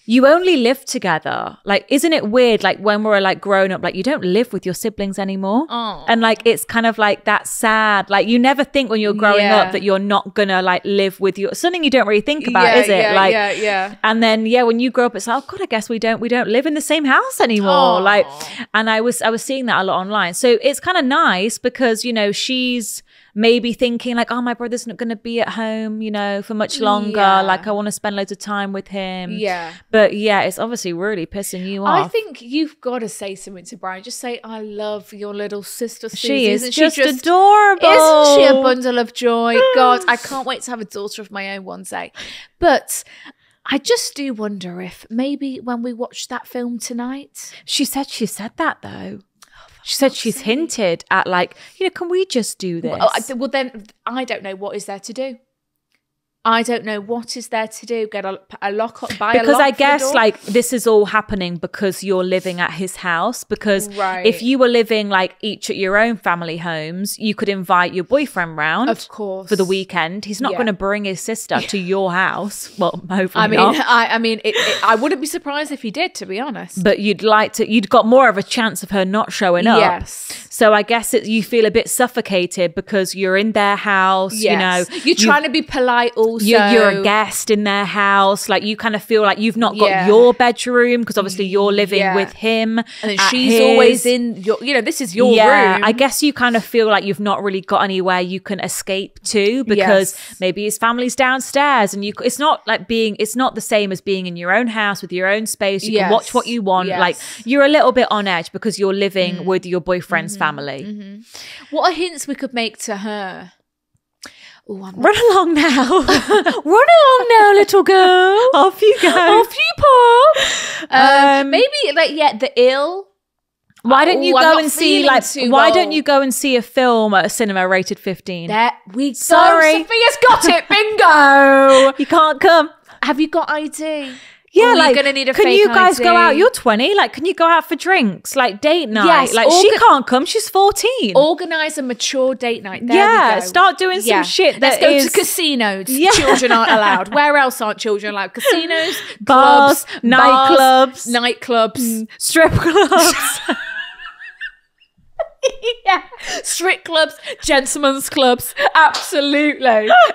You only live together. Like, isn't it weird? Like when we're like grown up, like you don't live with your siblings anymore. Oh. And like it's kind of like that sad. Like you never think when you're growing Yeah. up that you're not gonna like live with your something you don't really think about, Yeah, is it? yeah, like yeah, yeah. and then yeah, when you grow up, it's like, oh god, I guess we don't we don't live in the same house anymore. Aw. Like, and I was I was seeing that a lot online. So it's kind of nice because you know she's maybe thinking like, oh, my brother's not going to be at home, you know, for much longer. Yeah. Like I want to spend loads of time with him. Yeah. But yeah, it's obviously really pissing you off. I think you've got to say something to Brian. Just say, "I love your little sister." Susie. she is just, she adorable. Isn't she a bundle of joy? God, I can't wait to have a daughter of my own one day. But I just do wonder if maybe when we watch that film tonight, She said she said that though. She said she's hinted at like, you know, can we just do this? Oh, I- well, then I don't know what is there to do. I don't know what is there to do. Get a, a lock up, buy a because I guess like this is all happening because you're living at his house. Because Right. if you were living like each at your own family homes, you could invite your boyfriend round, Of course. for the weekend. He's not Yeah. going to bring his sister to your house. Well, hopefully I mean, not. I, I mean, it, it, I wouldn't be surprised if he did, to be honest. But you'd like to. You'd got more of a chance of her not showing up. Yes. So I guess it, you feel a bit suffocated because you're in their house. Yes. You know, you're you- trying to be polite. Also, you're, you're a guest in their house. Like you kind of feel like you've not got Yeah. your bedroom because obviously you're mm, living Yeah. with him. and she's his. always in your. You know, this is your yeah, room. I guess you kind of feel like you've not really got anywhere you can escape to because Yes. maybe his family's downstairs and you. It's not like being. It's not the same as being in your own house with your own space. You can watch what you want. Yes. Like you're a little bit on edge because you're living mm. with your boyfriend's mm-hmm. family. Mm-hmm. What are hints we could make to her? Oh, I'm Run along now. Run along now, little girl. Off you go. Off you pop. Um, Um, maybe like yeah, the ill. Why don't you Oh, I'm go and see like? Why well. don't you go and see a film at a cinema rated fifteen? There we go. Sorry. Sophia's got it. Bingo. You can't come. Have you got ID? Yeah, you're like gonna need a can you guys go out? You're 20. Like, can you go out for drinks? Like date night? Yes, like she can't come. She's 14. Organize a mature date night. There Yeah, we go. start doing some shit Let's go is- to casinos. Yeah. Children aren't allowed. Where else aren't children allowed? Casinos, Bars, clubs, nightclubs. bars, nightclubs. Mm, strip clubs. yeah, strip clubs, gentlemen's clubs. Absolutely.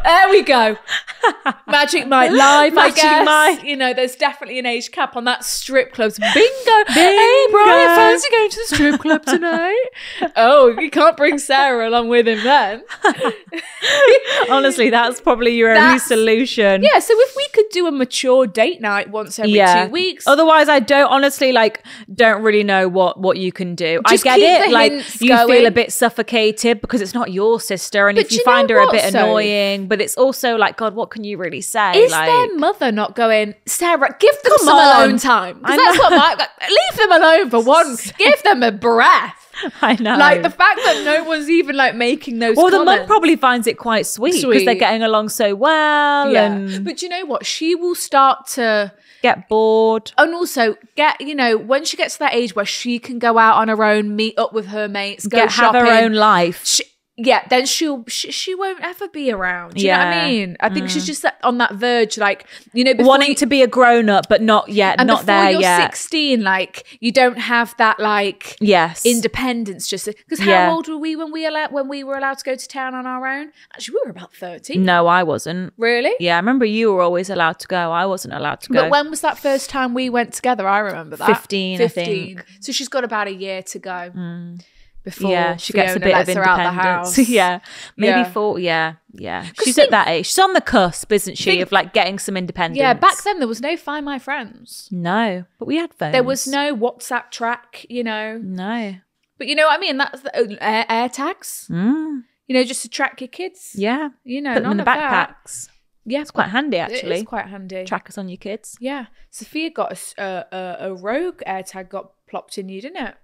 There we go. Magic Mike live. Magic I guess. Mike. You know, there's definitely an age cap on that strip clubs. Bingo. Hey, Brian, Bingo. fancy going to the strip club tonight? oh, you can't bring Sarah along with him then. Honestly, that's probably your only That's- solution. Yeah, so if we could do a mature date night once every yeah. two weeks, Otherwise, I don't honestly like don't really know what what you can do. Just I get keep it. the Like hints you feel going. a bit suffocated because it's not your sister, and But if you you know find her a what, bit Soph? annoying, but it's also like, God, what can you really say? is like, their mother not going, Sarah, give them Come some on. alone time? Because I that's know. what my, like, leave them alone for one. give them a breath. I know. Like the fact that no one's even like making those well, the mum probably finds it quite sweet because they're getting along so well yeah. and But you know what? She will start to get bored. and also get, you know, when she gets to that age where she can go out on her own, meet up with her mates, go Get have her own life. she, yeah, then she'll she, she won't ever be around. Do you know what I Mm. mean? I think she's just on that verge, like you know, Wanting you, to be a grown up, but not yet, and not there you're yet. sixteen, like you don't have that like Yes. independence. Just because how Yeah. old were we when we allowed when we were allowed to go to town on our own? Actually, we were about thirteen. no, I wasn't. Really? Yeah, I remember you were always allowed to go. I wasn't allowed to go. But when was that first time we went together? I remember that. 15, I think. So she's got about a year to go before yeah, she gets a bit of her out the independence. house. yeah, maybe Yeah. four. Yeah, yeah. She's at that age. She's on the cusp, isn't she, Think- of like getting some independence? Yeah, back then there was no Find My Friends. No, but we had phones. There was no WhatsApp track, you know. no. But you know what I mean? That's the uh, air, air tags. Mm, You know, just to track your kids. yeah, You know, put them in the of that. backpacks. Yeah, It's quite handy actually. is quite handy. Trackers on your kids. Yeah, Sophia got a rogue AirTag got plopped in you, didn't it?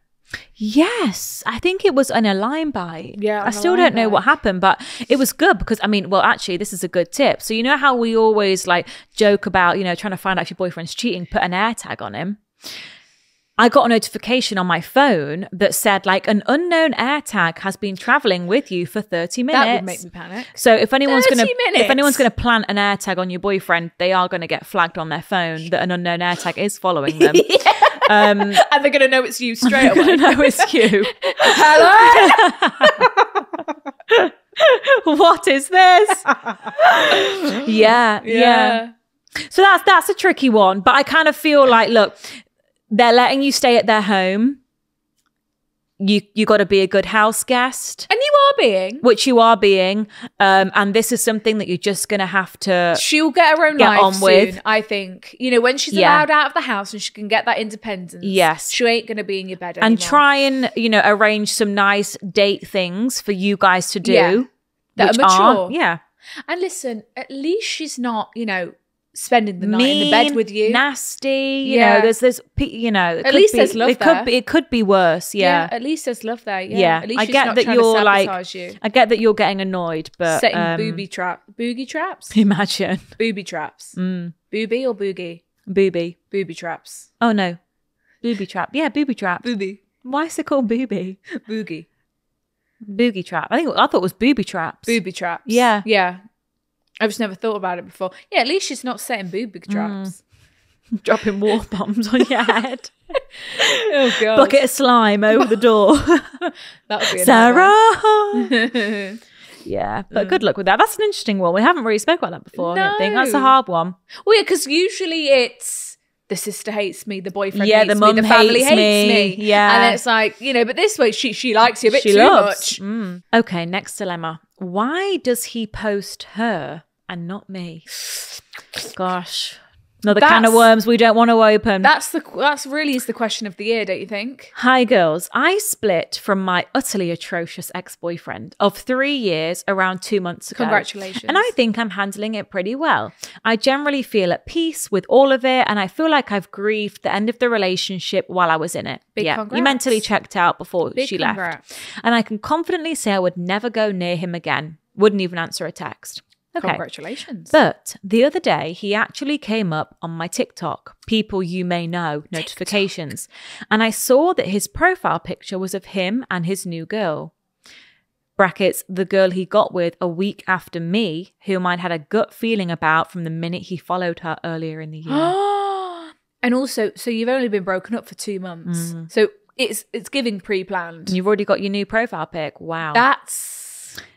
Yes, I think it was an a Lime bike. Yeah, I still don't know bite. what happened, but it was good because I mean, well, actually, this is a good tip. So you know how we always like joke about, you know, trying to find out if your boyfriend's cheating, put an air tag on him. I got a notification on my phone that said like an unknown air tag has been traveling with you for 30 minutes. That would make me panic. So if anyone's gonna if anyone's gonna plant an air tag on your boyfriend, they are gonna get flagged on their phone that an unknown air tag is following them. Um And they're gonna know it's you straight away. know it's you. Hello. what is this? yeah, yeah, So that's that's a tricky one, but I kind of feel like look, they're letting you stay at their home. You you got to be a good house guest, And you are being. which you are being, um, and this is something that you're just gonna have to. She'll get her own Get life on soon, with. I think. You know, when she's Yeah. allowed out of the house and she can get that independence. Yes. She ain't gonna be in your bed And anymore. try and you know arrange some nice date things for you guys to do Yeah. That are mature. aren't- yeah, And listen, at least she's not, you know, spending the night in the bed with you. nasty. You Yeah. know, there's there's you know, At least be, there's love It there. could be it could be worse. Yeah, At least there's love there. Yeah. Yeah. At least I she's get not that you're, like, you. I get that you're getting annoyed, but Setting um, booby trap, boogie traps, Imagine booby traps, mm, booby or boogie, booby. booby traps, Oh no, booby trap. Yeah, booby trap. booby, Why is it called booby? boogie, Boogie trap. I think I thought it was booby traps. booby traps. Yeah. yeah. I've just never thought about it before. Yeah, at least she's not setting booby Mm. traps. Dropping war bombs on your head. Oh god, Bucket of slime over the door. that would be Sarah. yeah, but good luck with that. That's an interesting one. We haven't really spoke about that before. I don't think that's a hard one. well, yeah, because usually it's the sister hates me, the boyfriend Yeah, hates the me, mum the family hates hates, me. me. Yeah. and it's like you know, but this way she she likes you a bit she too loves. much. Mm. Okay, next dilemma. Why does he post her and not me? Gosh. Another can of worms we don't want to open. That's the that's really is the question of the year, don't you think? Hi, girls. I split from my utterly atrocious ex boyfriend of three years around two months ago. Congratulations. And I think I'm handling it pretty well. I generally feel at peace with all of it, and I feel like I've grieved the end of the relationship while I was in it. Big yeah, congrats. you mentally checked out before Big she congrats. left. And I can confidently say I would never go near him again. Wouldn't even answer a text. Okay. Congratulations. But the other day, he actually came up on my TikTok, people you may know notifications, and I saw that his profile picture was of him and his new girl. Brackets, the girl he got with a week after me, whom I'd had a gut feeling about from the minute he followed her earlier in the year. and also, so you've only been broken up for two months. Mm. So it's it's giving pre-planned. and you've already got your new profile pic. Wow. That's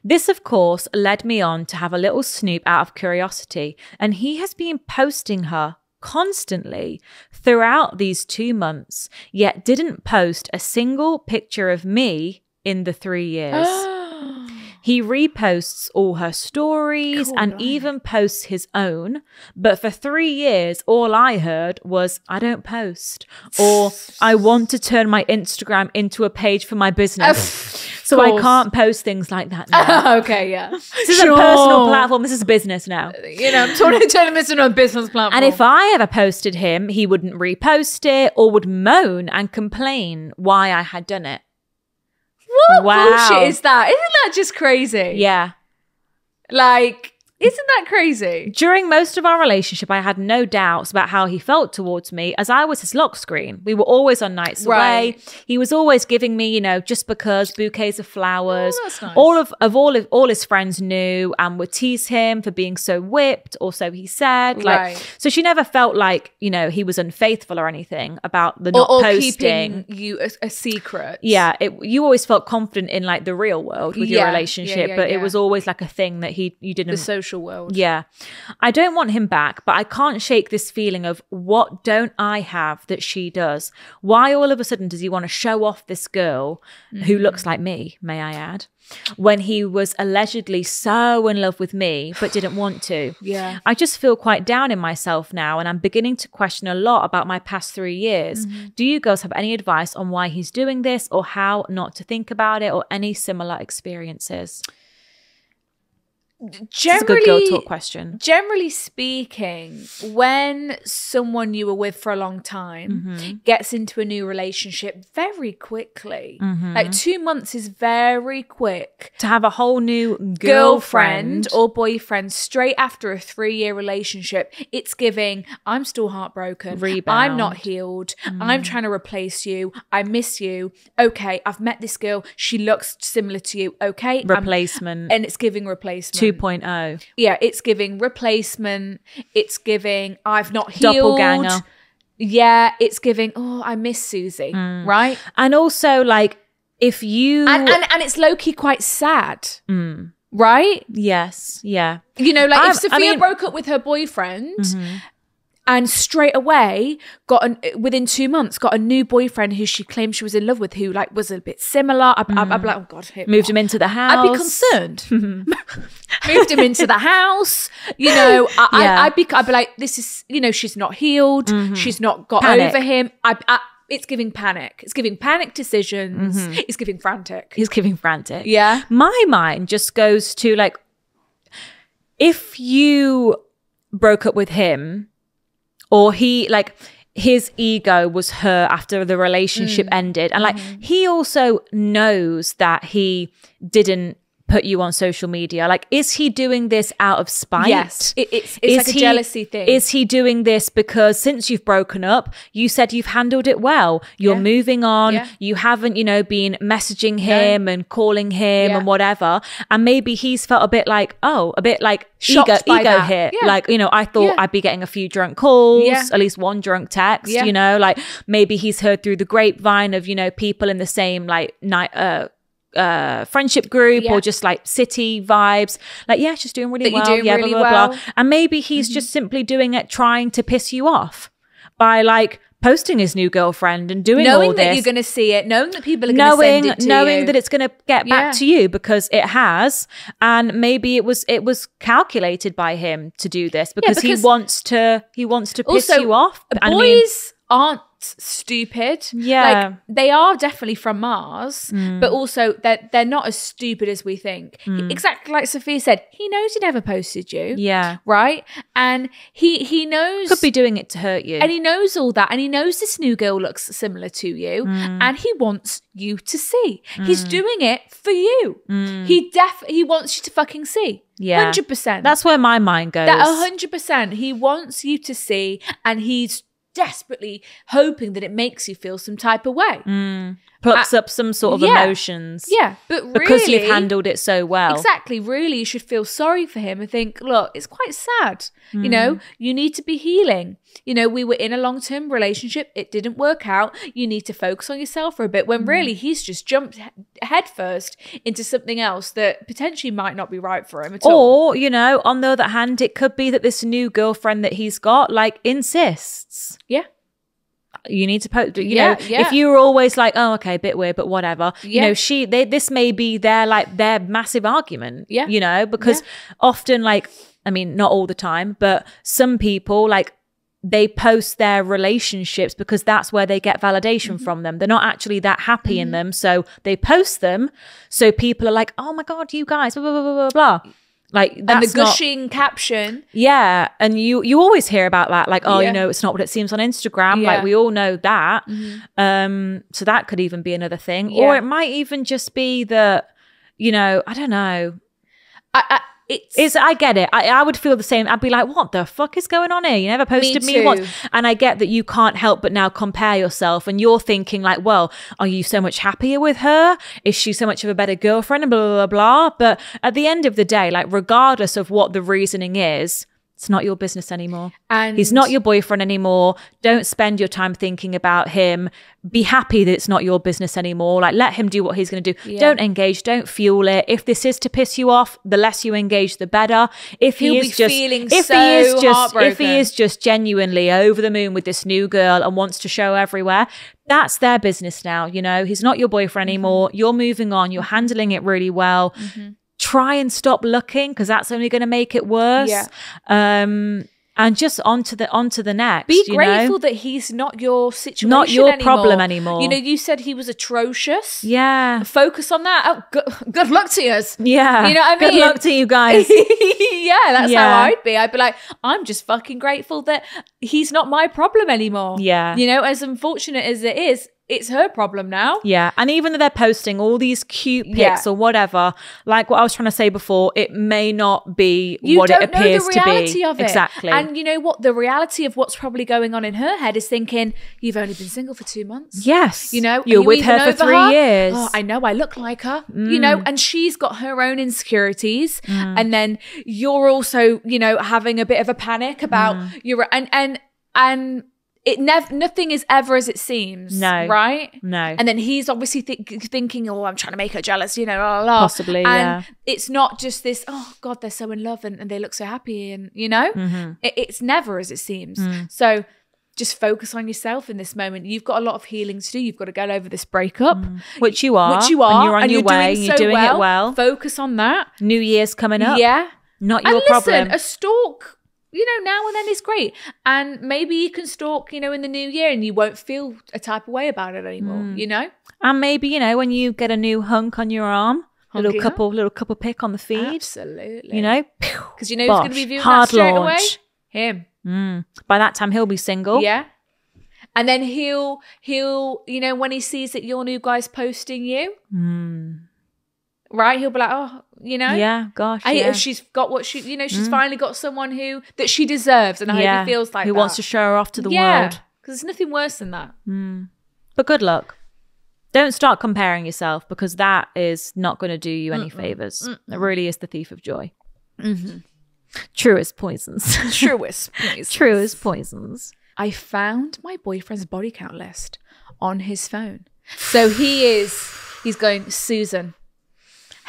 This, of course, led me on to have a little snoop out of curiosity, and he has been posting her constantly throughout these two months, yet didn't post a single picture of me in the three years. He reposts all her stories Cool, and blimey. even posts his own. But for three years, all I heard was, I don't post, or I want to turn my Instagram into a page for my business. so I can't post things like that now. okay, yeah. This is a personal platform. This is business now. Uh, you know, I'm totally turning this into a business platform. And if I ever posted him, he wouldn't repost it or would moan and complain why I had done it. What Wow. bullshit is that? Isn't that just crazy? Yeah. Like, isn't that crazy? During most of our relationship, I had no doubts about how he felt towards me as I was his lock screen. We were always on nights Right. away. He was always giving me, you know, just because bouquets of flowers. Oh, that's nice. All of, of all of all his friends knew and would tease him for being so whipped, or so he said. Like Right. so she never felt like, you know, he was unfaithful or anything about the not or posting. keeping you a, a secret. Yeah, it, you always felt confident in like the real world with your Yeah, yeah, relationship, yeah, but yeah. it was always like a thing that he you didn't The social world. yeah. I don't want him back, but I can't shake this feeling of what don't I have that she does? Why all of a sudden does he want to show off this girl who mm. looks like me, may I add, when he was allegedly so in love with me but didn't want to? Yeah. I just feel quite down in myself now and I'm beginning to question a lot about my past three years. Mm-hmm. Do you girls have any advice on why he's doing this or how not to think about it or any similar experiences? This is a Generally, good girl talk question. generally speaking, when someone you were with for a long time Mm-hmm. gets into a new relationship very quickly, Mm-hmm. like two months is very quick. to have a whole new girlfriend, Girlfriend or boyfriend straight after a three year relationship, it's giving, I'm still heartbroken. I'm not Rebound. healed. I'm trying to replace you. I miss you. Okay, I've met this girl. She looks similar to you. Okay. I'm- replacement and it's giving replacement. 2.0 Yeah, it's giving replacement. It's giving I've not healed. Doppelganger. Yeah, it's giving oh I miss Susie, Mm. right? and also like if you And and and it's low key quite sad, right? yes yeah You know, like I'm- if I Sophia mean- Mm-hmm. broke up with her boyfriend. And straight away, got an within two months, got a new boyfriend who she claimed she was in love with, who like was a bit similar. I, I'd be like, oh god, Mm. moved him into the house I'd be concerned. Moved him into the house. You know, I, Yeah. I, I'd be, I'd be like, this is, you know, she's not healed. She's not got Panic. over him. I, I, it's giving panic. It's giving panic decisions. It's giving frantic. he's giving frantic Yeah. my mind just goes to like if you broke up with him or he like his ego was hurt after the relationship Mm. ended and like Mm-hmm. he also knows that he didn't put you on social media like is he doing this out of spite Yes. It, it's it's Is like a he- jealousy thing. Is he doing this because since you've broken up, you said you've handled it well? You're Yeah. moving on. Yeah. You haven't, you know, been messaging him and calling him Yeah. and whatever. And maybe he's felt a bit like, oh, a bit like Shocked ego, ego that. hit. Like, you know, I thought. I'd be getting a few drunk calls, at least one drunk text, you know, like maybe he's heard through the grapevine of, you know, people in the same like night, uh, uh friendship group Yeah. or just like city vibes like yeah she's doing really That well doing yeah really blah blah well. blah and maybe he's Mm-hmm. just simply doing it trying to piss you off by like posting his new girlfriend and doing knowing all that you're going to see it, knowing that people are going to knowing send it to knowing you. that it's going to get back Yeah. to you because it has and maybe it was it was calculated by him to do this because, because- he wants to he wants to piss you off boys I mean, aren't stupid Yeah. like they are definitely from mars Mm. but also they're, they're not as stupid as we think exactly like sophia said he knows he never posted you yeah right and he he knows could be doing it to hurt you and he knows all that and he knows this new girl looks similar to you Mm. and he wants you to see he's doing it for you he def he wants you to fucking see Yeah. 100%. That's where my mind goes. That hundred percent. He wants you to see, and he's desperately hoping that it makes you feel some type of way. Mm. Plucks up some sort of yeah. emotions. Yeah, but really, Because you've handled it so well. exactly. Really, you should feel sorry for him and think, look, it's quite sad. You know, Mm. you need to be healing. You know, we were in a long term relationship. It didn't work out. You need to focus on yourself for a bit. Mm. When really, he's just jumped headfirst into something else that potentially might not be right for him at all. Or, you know, on the other hand, it could be that this new girlfriend that he's got, like, insists. Yeah. You need to post, you Yeah, know, yeah. if you were always like, oh, okay, a bit weird, but whatever. You know, she, they, this may be their, like, their massive argument. Yeah. You know, because often, like, I mean, not all the time, but some people, like, they post their relationships because that's where they get validation Mm-hmm. from them. They're not actually that happy in them. So they post them. So people are like, oh my God, you guys, blah, blah, blah, blah, blah. Like, and the not, gushing caption. yeah. And you, you always hear about that. Like, oh, Yeah. you know, it's not what it seems on Instagram. Yeah. Like, we all know that. Mm-hmm. Um, so that could even be another thing. Yeah. Or it might even just be that, you know, I don't know. I, I, it's, It's I get it. I, I would feel the same. I'd be like, what the fuck is going on here? You never posted me, too. once. And I get that you can't help but now compare yourself and you're thinking like, well, are you so much happier with her? Is she so much of a better girlfriend? And blah, blah, blah, blah. But at the end of the day, like regardless of what the reasoning is, it's not your business anymore. and He's not your boyfriend anymore. Don't spend your time thinking about him. Be happy that it's not your business anymore. Like, let him do what he's going to do. Yeah. Don't engage. Don't fuel it. If this is to piss you off, the less you engage, the better. If He'll he be is just, feeling if so he is just, if he is just genuinely over the moon with this new girl and wants to show everywhere, that's their business now. You know, he's not your boyfriend Mm-hmm. anymore. You're moving on. You're handling it really well. Try and stop looking because that's only going to make it worse. Yeah. Um, and just onto the onto the next. Be grateful Know? that he's not your situation. Not your anymore. problem anymore. You know, you said he was atrocious. Yeah. Focus on that. Oh, good, good luck to you. Yeah. You know what I mean. Good luck to you guys. yeah, that's Yeah. how I'd be. I'd be like, I'm just fucking grateful that he's not my problem anymore. Yeah. You know, as unfortunate as it is, it's her problem now. Yeah. And even though they're posting all these cute pics Yeah. or whatever, like what I was trying to say before, it may not be You what it appears know the reality to be. of it. Exactly. And you know what? The reality of what's probably going on in her head is thinking, you've only been single for two months. yes. You know, you're you with her for three her? years. Mm. Oh, I know, I look like her. You know, and she's got her own insecurities, and then you're also, you know, having a bit of a panic about Mm. your and and and it never nothing is ever as it seems. No. right? No. And then he's obviously think, thinking, "Oh, I'm trying to make her jealous," you know, la, la, la. Possibly, And yeah. it's not just this. Oh God, they're so in love and, and they look so happy, and you know, Mm-hmm. it, it's never as it seems. Mm. So just focus on yourself in this moment. You've got a lot of healing to do. You've got to get over this breakup, which you are. which you are, And you're on and your you're way. doing you're so doing well. it well. Focus on that. New Year's coming up. Yeah, Not and your listen, problem. a stalk. You know, now and then is great, and maybe you can stalk. You know, in the new year, and you won't feel a type of way about it anymore. Mm. You know, and maybe, you know, when you get a new hunk on your arm, a little couple, little couple pick on the feed, absolutely. you know, because you know who's going to be viewing Hard that straight launch. away. Him. Mm. By that time, he'll be single. Yeah. And then he'll he'll you know when he sees that your new guy's posting you, right? He'll be like, oh, you know. Yeah, gosh. I, yeah. she's got what she, you know, she's finally got someone who that she deserves, and I hope he feels like who that. wants to show her off to the yeah, world. because there's nothing worse than that. But good luck. Don't start comparing yourself because that is not going to do you any favors. It really is the thief of joy. Mm-hmm. Truest poisons. Truest, please. True as poisons. I found my boyfriend's body count list on his phone. So he is, he's going Susan,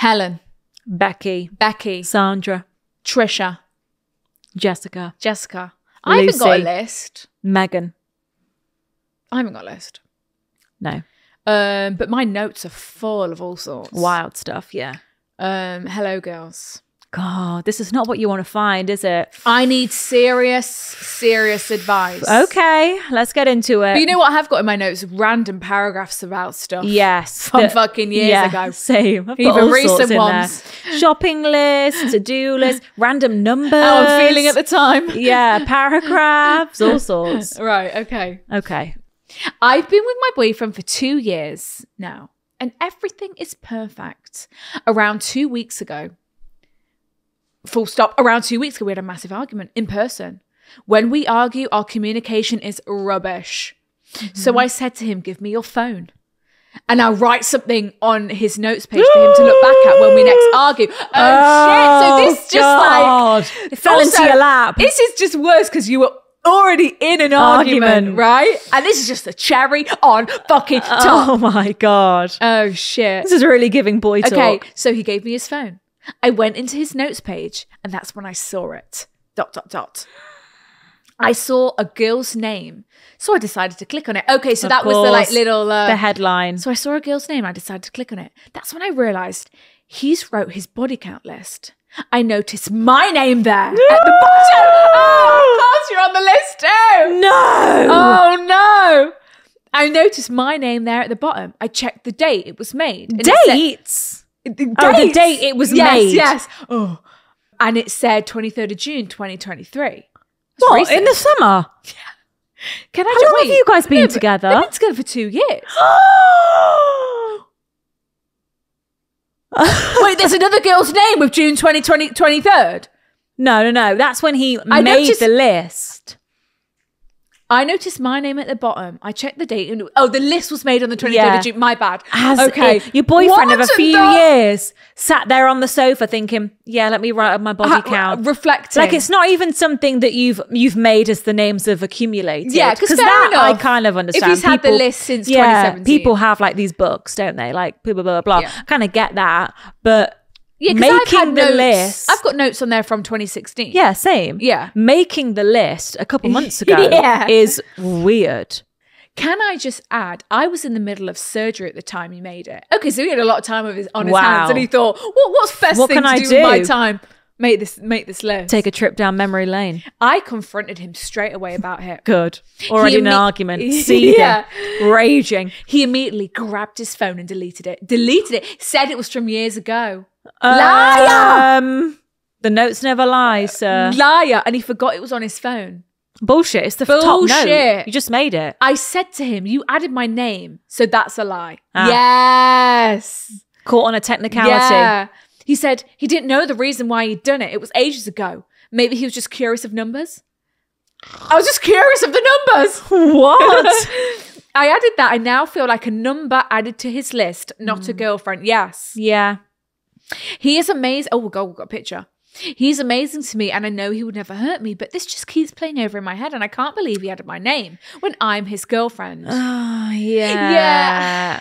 Helen, Becky, Becky, Sandra, Trisha, Jessica, Jessica. I haven't got a Lucy. list. Megan. I haven't got a list. No. Um, but my notes are full of all sorts. Wild stuff. Yeah. Um, hello, girls. God, this is not what you want to find, is it? I need serious, serious advice. Okay, let's get into it. But you know what I have got in my notes? Random paragraphs about stuff. Yes. From the- fucking years yeah, ago. Same. I've got Even recent ones. There. Shopping list, to-do list, random numbers. How I'm feeling at the time. Yeah, paragraphs, all sorts. Right, okay. Okay. I've been with my boyfriend for two years now, and everything is perfect. Around two weeks ago, full stop. Around two weeks ago, we had a massive argument in person. When we argue, our communication is rubbish. So mm-hmm. I said to him, Give me your phone. And I'll write something on his notes page for him to look back at when we next argue. Oh, shit. So this oh, just God. like It fell into your lap. This is just worse because you were already in an argument, Argument. right? And this is just the cherry on fucking oh top. Oh my god. Oh shit. This is really giving boy talk. Okay, so he gave me his phone. I went into his notes page, and that's when I saw it. Dot dot dot. I saw a girl's name, so I decided to click on it. Okay, so Of that was the like little uh, the headline. So I saw a girl's name. I decided to click on it. That's when I realized he's wrote his body count list. I noticed my name there at the bottom. Oh, of course, you're on the list too. no. Oh no! I noticed my name there at the bottom. I checked the date it was made. Dates. The Oh, the date it was yes, made. Yes. Oh. And it said 23rd of June, 2023. That's What recent. in the summer? Can I How just long have you guys been No, together? They've been together for two years. wait, there's another girl's name with June 2020, 23rd. no, no, no. That's when he I made noticed- the list. I noticed my name at the bottom. I checked the date and oh, the list was made on the 23rd Yeah. of June. My bad. As okay. if your boyfriend of a few the- years sat there on the sofa thinking, "Yeah, let me write up my body Ha- count." reflecting. Like it's not even something that you've you've made as the names have accumulated. Yeah, 'cause fair that I kind of understand. If he's had the list since yeah, 2017. people have like these books, don't they? Like blah blah blah blah. Yeah. Kind of get that, but Yeah, making the notes, list. I've got notes on there from 2016. yeah, same. Yeah. making the list a couple months ago Yeah. is weird. Can I just add, I was in the middle of surgery at the time he made it. Okay, so he had a lot of time his, on his Wow. hands, and he thought, "What? What's best What thing can to I do, with my time? Make this, make this list." Take a trip down memory lane. I confronted him straight away about it. Good. Already in an argument. See Yeah. Raging. He immediately grabbed his phone and deleted it. Deleted it. Said it was from years ago. Liar! Um, the notes never lie, sir. Liar, and he forgot it was on his phone. Bullshit. It's the top note. Bullshit. You just made it. I said to him, "You added my name, so that's a lie." Ah. Yes. Caught on a technicality. Yeah. He said he didn't know the reason why he'd done it. It was ages ago. Maybe he was just curious of numbers. I was just curious of the numbers. What? I added that. I now feel like a number added to his list, not Hmm. a girlfriend. Yes. yeah. He is amazing. Oh, got, we've got a picture. He's amazing to me, and I know he would never hurt me, but this just keeps playing over in my head, and I can't believe he added my name when I'm his girlfriend. Oh, yeah. Yeah.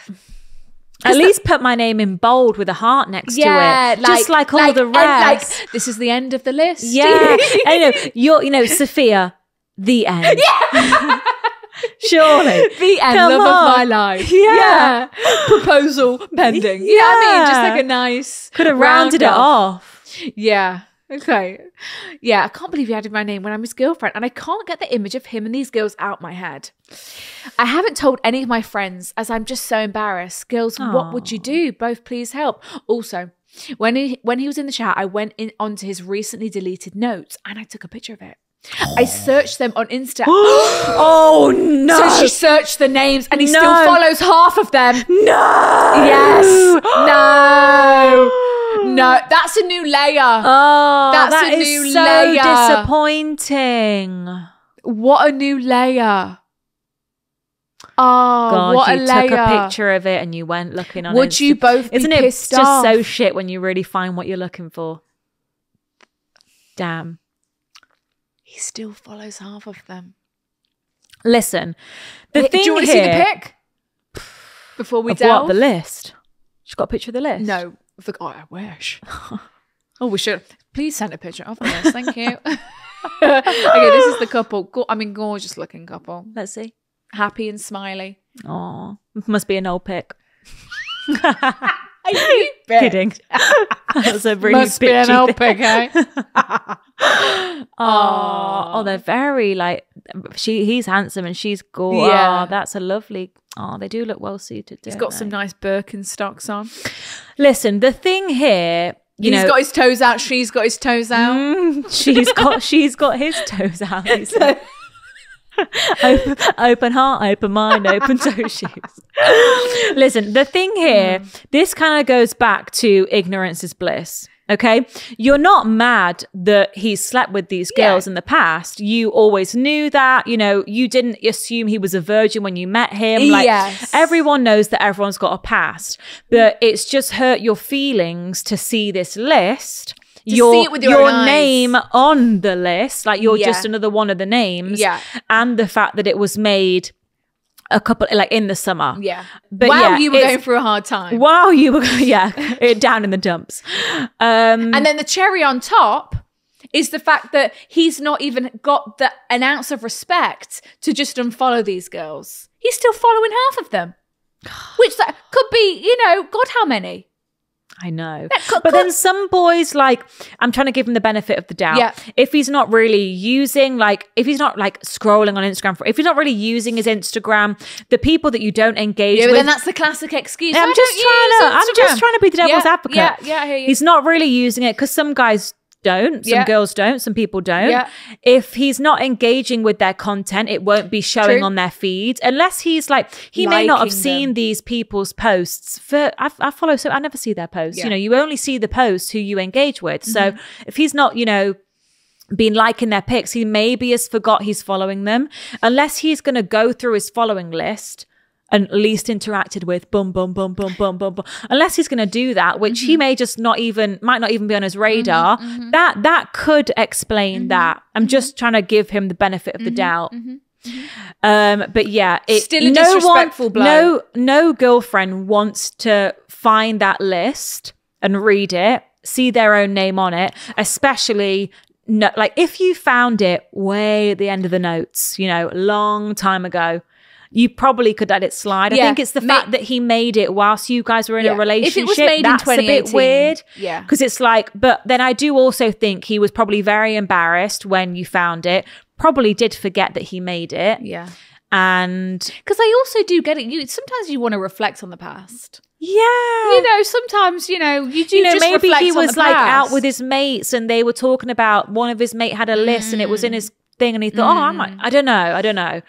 At least put my name in bold with a heart next to it. Just like all the and, like, rest. this is the end of the list. yeah. I know. You're, you know, Sophia, the end. Yeah. Surely. the end Come love on. of my life. Yeah. Proposal pending. Yeah. I mean, just like a nice Could have round rounded it off. Yeah. Okay. Yeah, I can't believe he added my name when I'm his girlfriend, and I can't get the image of him and these girls out my head. I haven't told any of my friends as I'm just so embarrassed. Girls, what would you do? Both please help. Also, when he when he was in the chat, I went in onto his recently deleted notes and I took a picture of it. I searched them on Insta. Oh, no. So she searched the names and he still follows half of them. no. Yes. No. No. That's a new layer. Oh, That's that a is new so layer. disappointing. What a new layer. Oh, God, what you a layer. took a picture of it and you went looking on Would Insta- you both be Isn't it just off? so shit when you really find what you're looking for? Damn. He still follows half of them. Listen, the Hey, thing Do you want to see the pic? Before we of delve? what the list. She's got a picture of the list. No. I forgot. I wish. oh, we should. Please send a picture of the list. Thank you. okay, this is the couple. Go- I mean, gorgeous looking couple. Let's see. Happy and smiley. Oh, must be an old pic. you bet. Kidding. That's a really Must be an bitchy old thing. pic, eh? Oh, oh, they're very like she. He's handsome and she's gorgeous. Yeah. Oh, that's a lovely. Oh, they do look well suited. He's don't got they? some nice Birkenstocks on. Listen, the thing here, you He's know, got his toes out. She's got his toes out. Mm, she's got she's got his toes out. open, open heart, open mind, open toe shoes. Listen, the thing here, Mm. this kind of goes back to ignorance is bliss. Okay. You're not mad that he slept with these Yeah. girls in the past. You always knew that. You know, you didn't assume he was a virgin when you met him. Like, Yes. everyone knows that everyone's got a past, but it's just hurt your feelings to see this list. Your see it with your own eyes. name on the list, like you're just another one of the names. Yeah. And the fact that it was made a couple, like in the summer. Yeah. But wow, yeah, you were going through a hard time. Wow, you were, yeah, down in the dumps. Um, And then the cherry on top is the fact that he's not even got the, an ounce of respect to just unfollow these girls. He's still following half of them, which that could be, you know, God, how many? I know. could- but then some boys, like, I'm trying to give him the benefit of the doubt. Yeah. If he's not really using, like, if he's not like scrolling on Instagram, for, if he's not really using his Instagram, the people that you don't engage Yeah, with. then that's the classic excuse. I'm just trying to. I'm just trying to be the devil's Yeah, advocate. Yeah, yeah, I hear you. He's not really using it because some guys don't, some Yeah. girls don't, some people don't. Yeah. If he's not engaging with their content, it won't be showing True. on their feed unless he's like he may not have seen them. these people's posts. For I, I follow, so I never see their posts. Yeah. You know, you only see the posts who you engage with. So Mm-hmm. if he's not, you know. Been liking their pics, he maybe has forgot he's following them. Unless he's going to go through his following list and least interacted with, boom, boom, boom, boom, boom, boom, boom. Unless he's going to do that, which Mm-hmm. he may just not even, might not even be on his radar. That that could explain Mm-hmm. that. I'm just trying to give him the benefit of the doubt. Um, but yeah, it, Still a no disrespectful one, blow. No, no girlfriend wants to find that list and read it, see their own name on it, especially no, like if you found it way at the end of the notes, you know, long time ago. You probably could let it slide. I think it's the ma- fact that he made it whilst you guys were in Yeah. a relationship. If it was made in that's a bit weird. yeah. Because it's like, but then I do also think he was probably very embarrassed when you found it. Probably did forget that he made it. yeah. And Because I also do get it. You sometimes you want to reflect on the past. yeah. You know, sometimes you know you do. you know, just maybe he was like out with his mates and they were talking about one of his mate had a list and it was in his mm. Thing and he thought, oh, I might, I don't know, I don't know.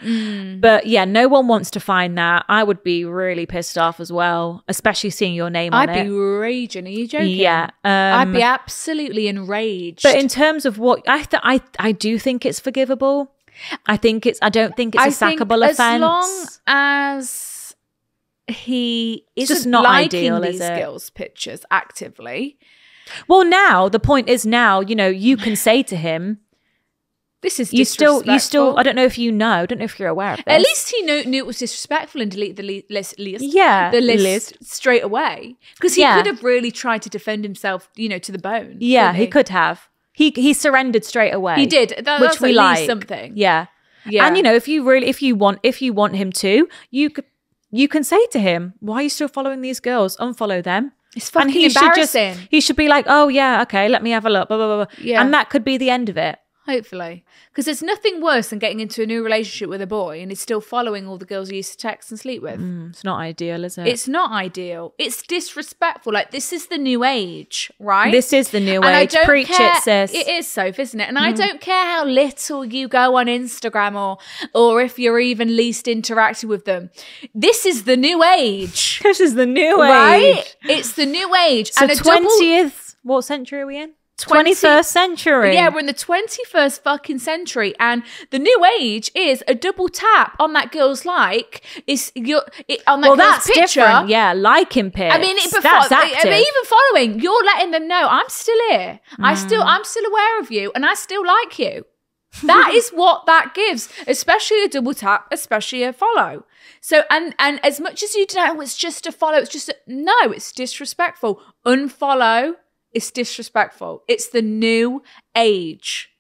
But yeah, no one wants to find that. I would be really pissed off as well, especially seeing your name on I'd it. be raging. Are you joking? yeah. I'd Um, be absolutely enraged. but in terms of what I th- I I do think it's forgivable. I think it's I don't think it's a I think offense. as long as he isn't just not liking ideal, these is girls' pictures actively. well, now the point is now, you know, you can say to him, This is you still you still I don't know if you know, I don't know if you're aware of this. At least he knew, knew it was disrespectful and deleted the li- list, list Yeah, the list, list. straight away because he Yeah. could have really tried to defend himself, you know, to the bone. Yeah, couldn't he could have. He he surrendered straight away. He did. That, which we like. something. Yeah. Yeah. And you know, if you really if you want if you want him to, you could you can say to him, "Why are you still following these girls? Unfollow them." It's fucking and he should just embarrassing. he should be like, "Oh yeah, okay, let me have a look." Blah, blah, blah. Yeah. And that could be the end of it. Hopefully. Because there's nothing worse than getting into a new relationship with a boy and he's still following all the girls he used to text and sleep with. Mm, It's not ideal, is it? It's not ideal. It's disrespectful. Like, this is the new age, right? this is the new And age. Preach care, it, sis. It is Soph, isn't it? And I don't care how little you go on Instagram or or if you're even least interacting with them. This is the new age. This is the new right? age. It's the new age. So and a double- twentieth. What century are we in? 20 Twenty first century. Yeah, we're in the 21st fucking century, and the new age is a double tap on that girl's like is your it, on that well, girl's that's picture. different. Yeah, liking pics. I mean, it, before, that's I active. mean, even following, you're letting them know I'm still here. I Mm. still, I'm still aware of you, and I still like you. That is what that gives, especially a double tap, especially a follow. So, and and as much as you know, it's just a follow. It's just a, no, it's disrespectful. Unfollow. It's disrespectful. It's the new age,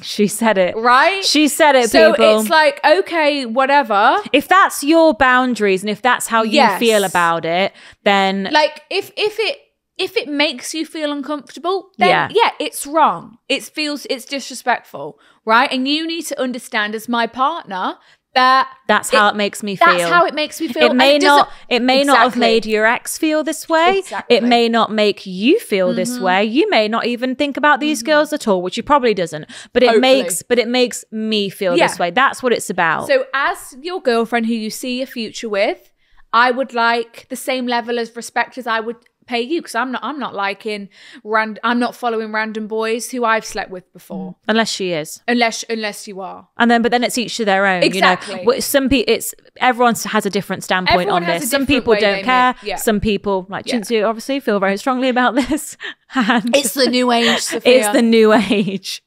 she said it. right? She said it, so people. it's like okay, whatever. if that's your boundaries and if that's how you Yes. feel about it, then like if if it if it makes you feel uncomfortable then Yeah. yeah. it's wrong it feels it's disrespectful right and you need to understand as my partner that that's how it, makes me feel. that's how it makes me feel it may doesn't- it may not have made your ex feel this way Exactly. it may not make you feel this Mm-hmm. way you may not even think about these girls at all which you probably doesn't but it Hopefully. makes but it makes me feel Yeah. this way that's what it's about so as your girlfriend who you see a future with i would like the same level of respect as i would pay you because I'm not I'm not liking ran I'm not following random boys who I've slept with before. Mm. Unless she is. Unless unless you are. And then, but then it's each to their own. Exactly. You know, some people, it's everyone has a different standpoint Everyone on this. Some people don't care. Yeah. Some people, like Yeah. Cinzia, obviously feel very strongly about this. And It's the new age, Sophia. it's the new age.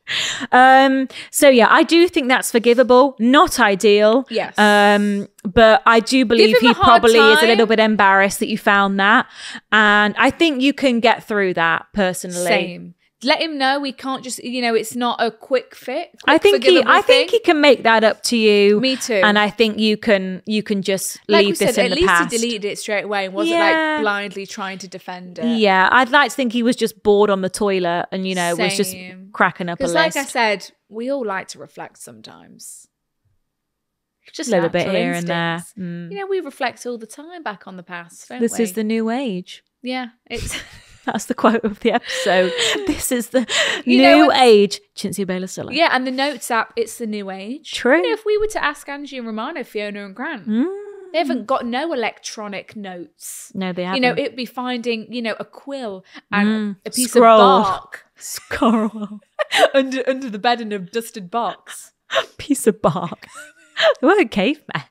Um, so yeah, I do think that's forgivable. Not ideal. Yes. Um, but I do believe he probably is a little bit embarrassed that you found that, and I think you can get through that personally. Same. Let him know we can't just you know it's not a quick fit. I think he, I think he can make that up to you. Me too. And I think you can, you can just like leave this said, in at the least past. he deleted it straight away and wasn't Yeah. like blindly trying to defend it. Yeah, I'd like to think he was just bored on the toilet and you know was just cracking up a list. like I said, we all like to reflect sometimes. Just a little bit here and there. Mm. You know, we reflect all the time back on the past. This we? is the new age. yeah. It's That's the quote of the episode. this is the You new age. Cinzia Baylis-Zullo. yeah, and the notes app. It's the new age. True. You know, if we were to ask Angie and Romano, Fiona and Grant, Mm. they haven't got no electronic notes. No, they haven't. You know, it'd be finding you know a quill and Mm. a piece Scroll. of bark Scroll. under under the bed in a dusted box. Piece of bark. they weren't cavemen.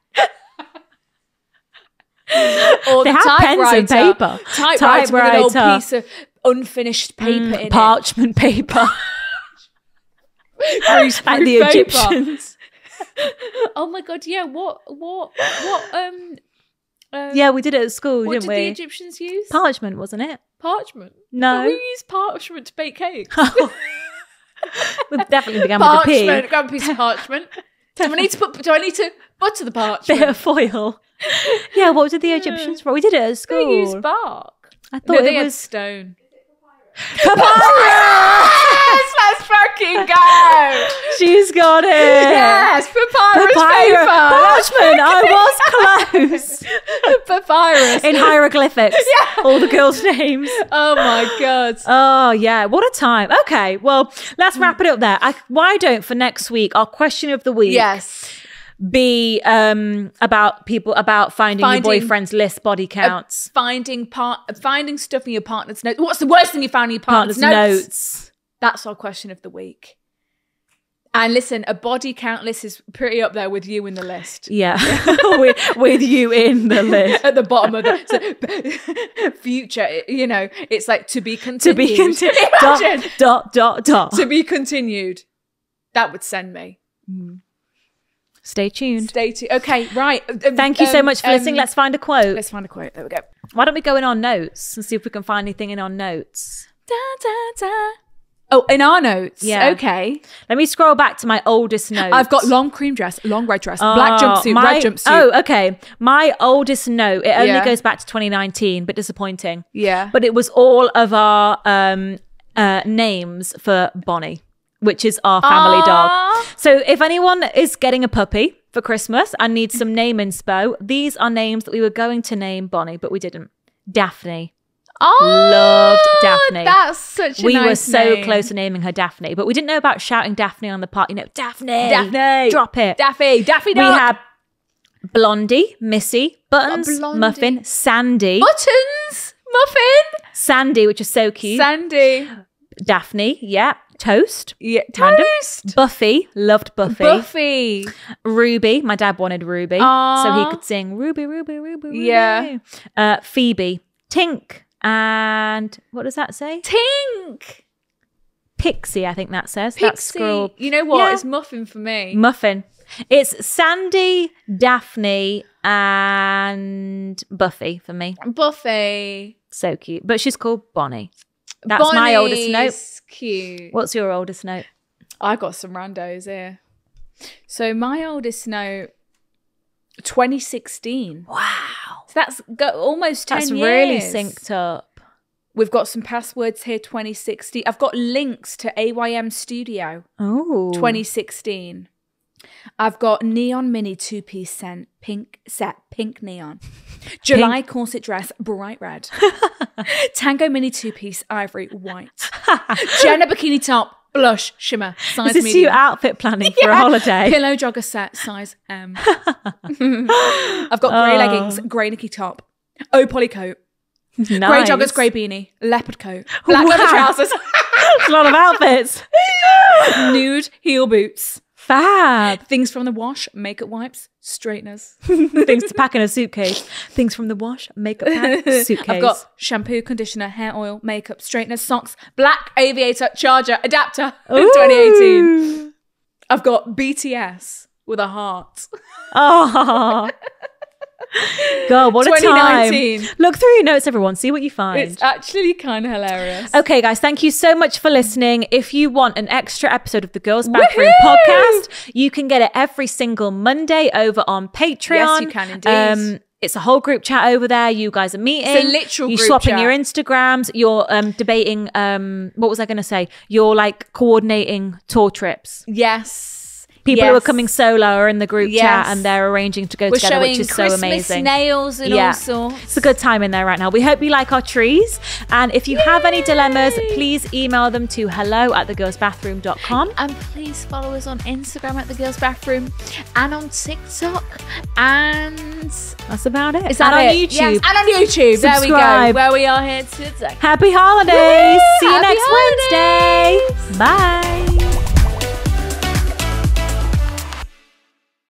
Or They the had pens and typewriter. paper. Typewriter with an old piece of unfinished paper Mm, in parchment paper. it. Greaseproof like the paper. Egyptians. Oh my god, yeah. What what what um, um Yeah, we did it at school, didn't did we? the Egyptians use? Parchment, wasn't it? parchment. No. But we use parchment to bake cakes. we definitely began with a parchment. P. Grab a piece of parchment. Do I need to put? Do I need to butter the parchment? Bit of foil. Yeah, what did the Egyptians for? We did it at They school. bark. I No, thought they it had was stone. papyrus. Let's fucking go. She's got it. Yes, papyrus, Papyrus. paper. Parchment. I was close. papyrus. In hieroglyphics. All the girls' names. oh my god. Oh yeah, what a time. Okay, well, let's hmm. wrap it up there. I, why don't for next week our question of the week Yes. Be um about people about finding, Finding- your boyfriend's list body counts, Finding part, finding stuff in your partner's notes. What's the worst thing you found in your partner's, partner's notes? notes. That's our question of the week. And listen, a body count list is pretty up there with you in the list. Yeah, with, with you in the list. At the bottom of the so, future, you know, it's like to be continued. To be continued. Dot, dot, dot, dot. to be continued. That would send me. Stay tuned. Stay tuned. Okay, right. Um, Thank you so um, much for listening. um, Let's find a quote. let's find a quote. There we go. Why don't we go in our notes and see if we can find anything in our notes? Da, da, da. Oh, in our notes. Yeah. Okay. Let me scroll back to my oldest note. I've got long cream dress, long red dress, black Oh, jumpsuit, my- red jumpsuit. Oh, okay. My oldest note, it only Yeah. goes back to 2019, but disappointing. Yeah. But it was all of our um, uh, names for Bonnie, which is our family dog. So if anyone is getting a puppy for Christmas and needs some name inspo, these are names that we were going to name Bonnie, but we didn't. Daphne. Oh, Loved Daphne. That's such a we were so name. close to naming her Daphne, but we didn't know about shouting Daphne on the part. You know, Daphne, Daphne. drop it. Daffy, Daffy we had Blondie, Missy, Buttons, Oh. Muffin, Sandy, Buttons, muffin, Sandy, which is so cute. Sandy, Daphne, yeah, Toast, yeah, toast, Buffy, loved Buffy. Buffy. Ruby, my dad wanted Ruby, Aw. so he could sing Ruby, Ruby, Ruby, Ruby. Yeah. Uh, Phoebe, Tink, and what does that say? Tink, Pixie, I think that says. That's Pixie. scroll. You know what? Yeah. It's muffin for me. Muffin. It's Sandy, Daphne, and Buffy for me. Buffy. So cute. But she's called Bonnie. That's my oldest note. Cute. What's your oldest note? I got some randos here. So my oldest note, 2016. Wow. So that's go- almost 10 That's really synced up. We've got some passwords here, 2016. I've got links to AYM Studio, Oh. 2016. I've got neon mini two piece scent, pink set, pink neon. July corset dress, bright red. Tango mini two piece, ivory, white. Jenna bikini top, blush, shimmer, size Is this medium. you outfit planning for a holiday? Pillow jogger set, size M. I've got grey Oh. leggings, grey Nikki top, oh poly coat, Grey joggers, grey beanie, leopard coat, black leather Wow. trousers, a lot of outfits. nude heel boots, Fab. things from the wash, makeup wipes, straighteners. Things to pack in a suitcase. Things from the wash, makeup bag, suitcase. I've got shampoo, conditioner, hair oil, makeup, straighteners, socks, black aviator, charger, adapter. 2018. I've got BTS with a heart. Oh. God, what a time. Look through your notes, everyone. See what you find. It's actually kind of hilarious. Okay, guys, thank you so much for listening. If you want an extra episode of the Girls Bathroom podcast, you can get it every single Monday over on Patreon. Yes, you can indeed. it's a whole group chat over there. You guys are meeting. It's a literal You're swapping chat. your Instagrams. You're um, debating. Um, what was I going to say? You're like coordinating tour trips. Yes. People who are coming solo are in the group Yes. chat and they're arranging to go We're together, which is so Christmas amazing. nails and Yeah. all sorts. It's a good time in there right now. We hope you like our trees. And if you have any dilemmas, please email them to hello at thegirlsbathroom.com. And please follow us on Instagram at the Girls Bathroom and on TikTok. And That's about it. is that and it? on YouTube. Yes, and on YouTube. There we go. Where we are here today. Happy holidays. Woohoo! See you Happy next Wednesday. Bye.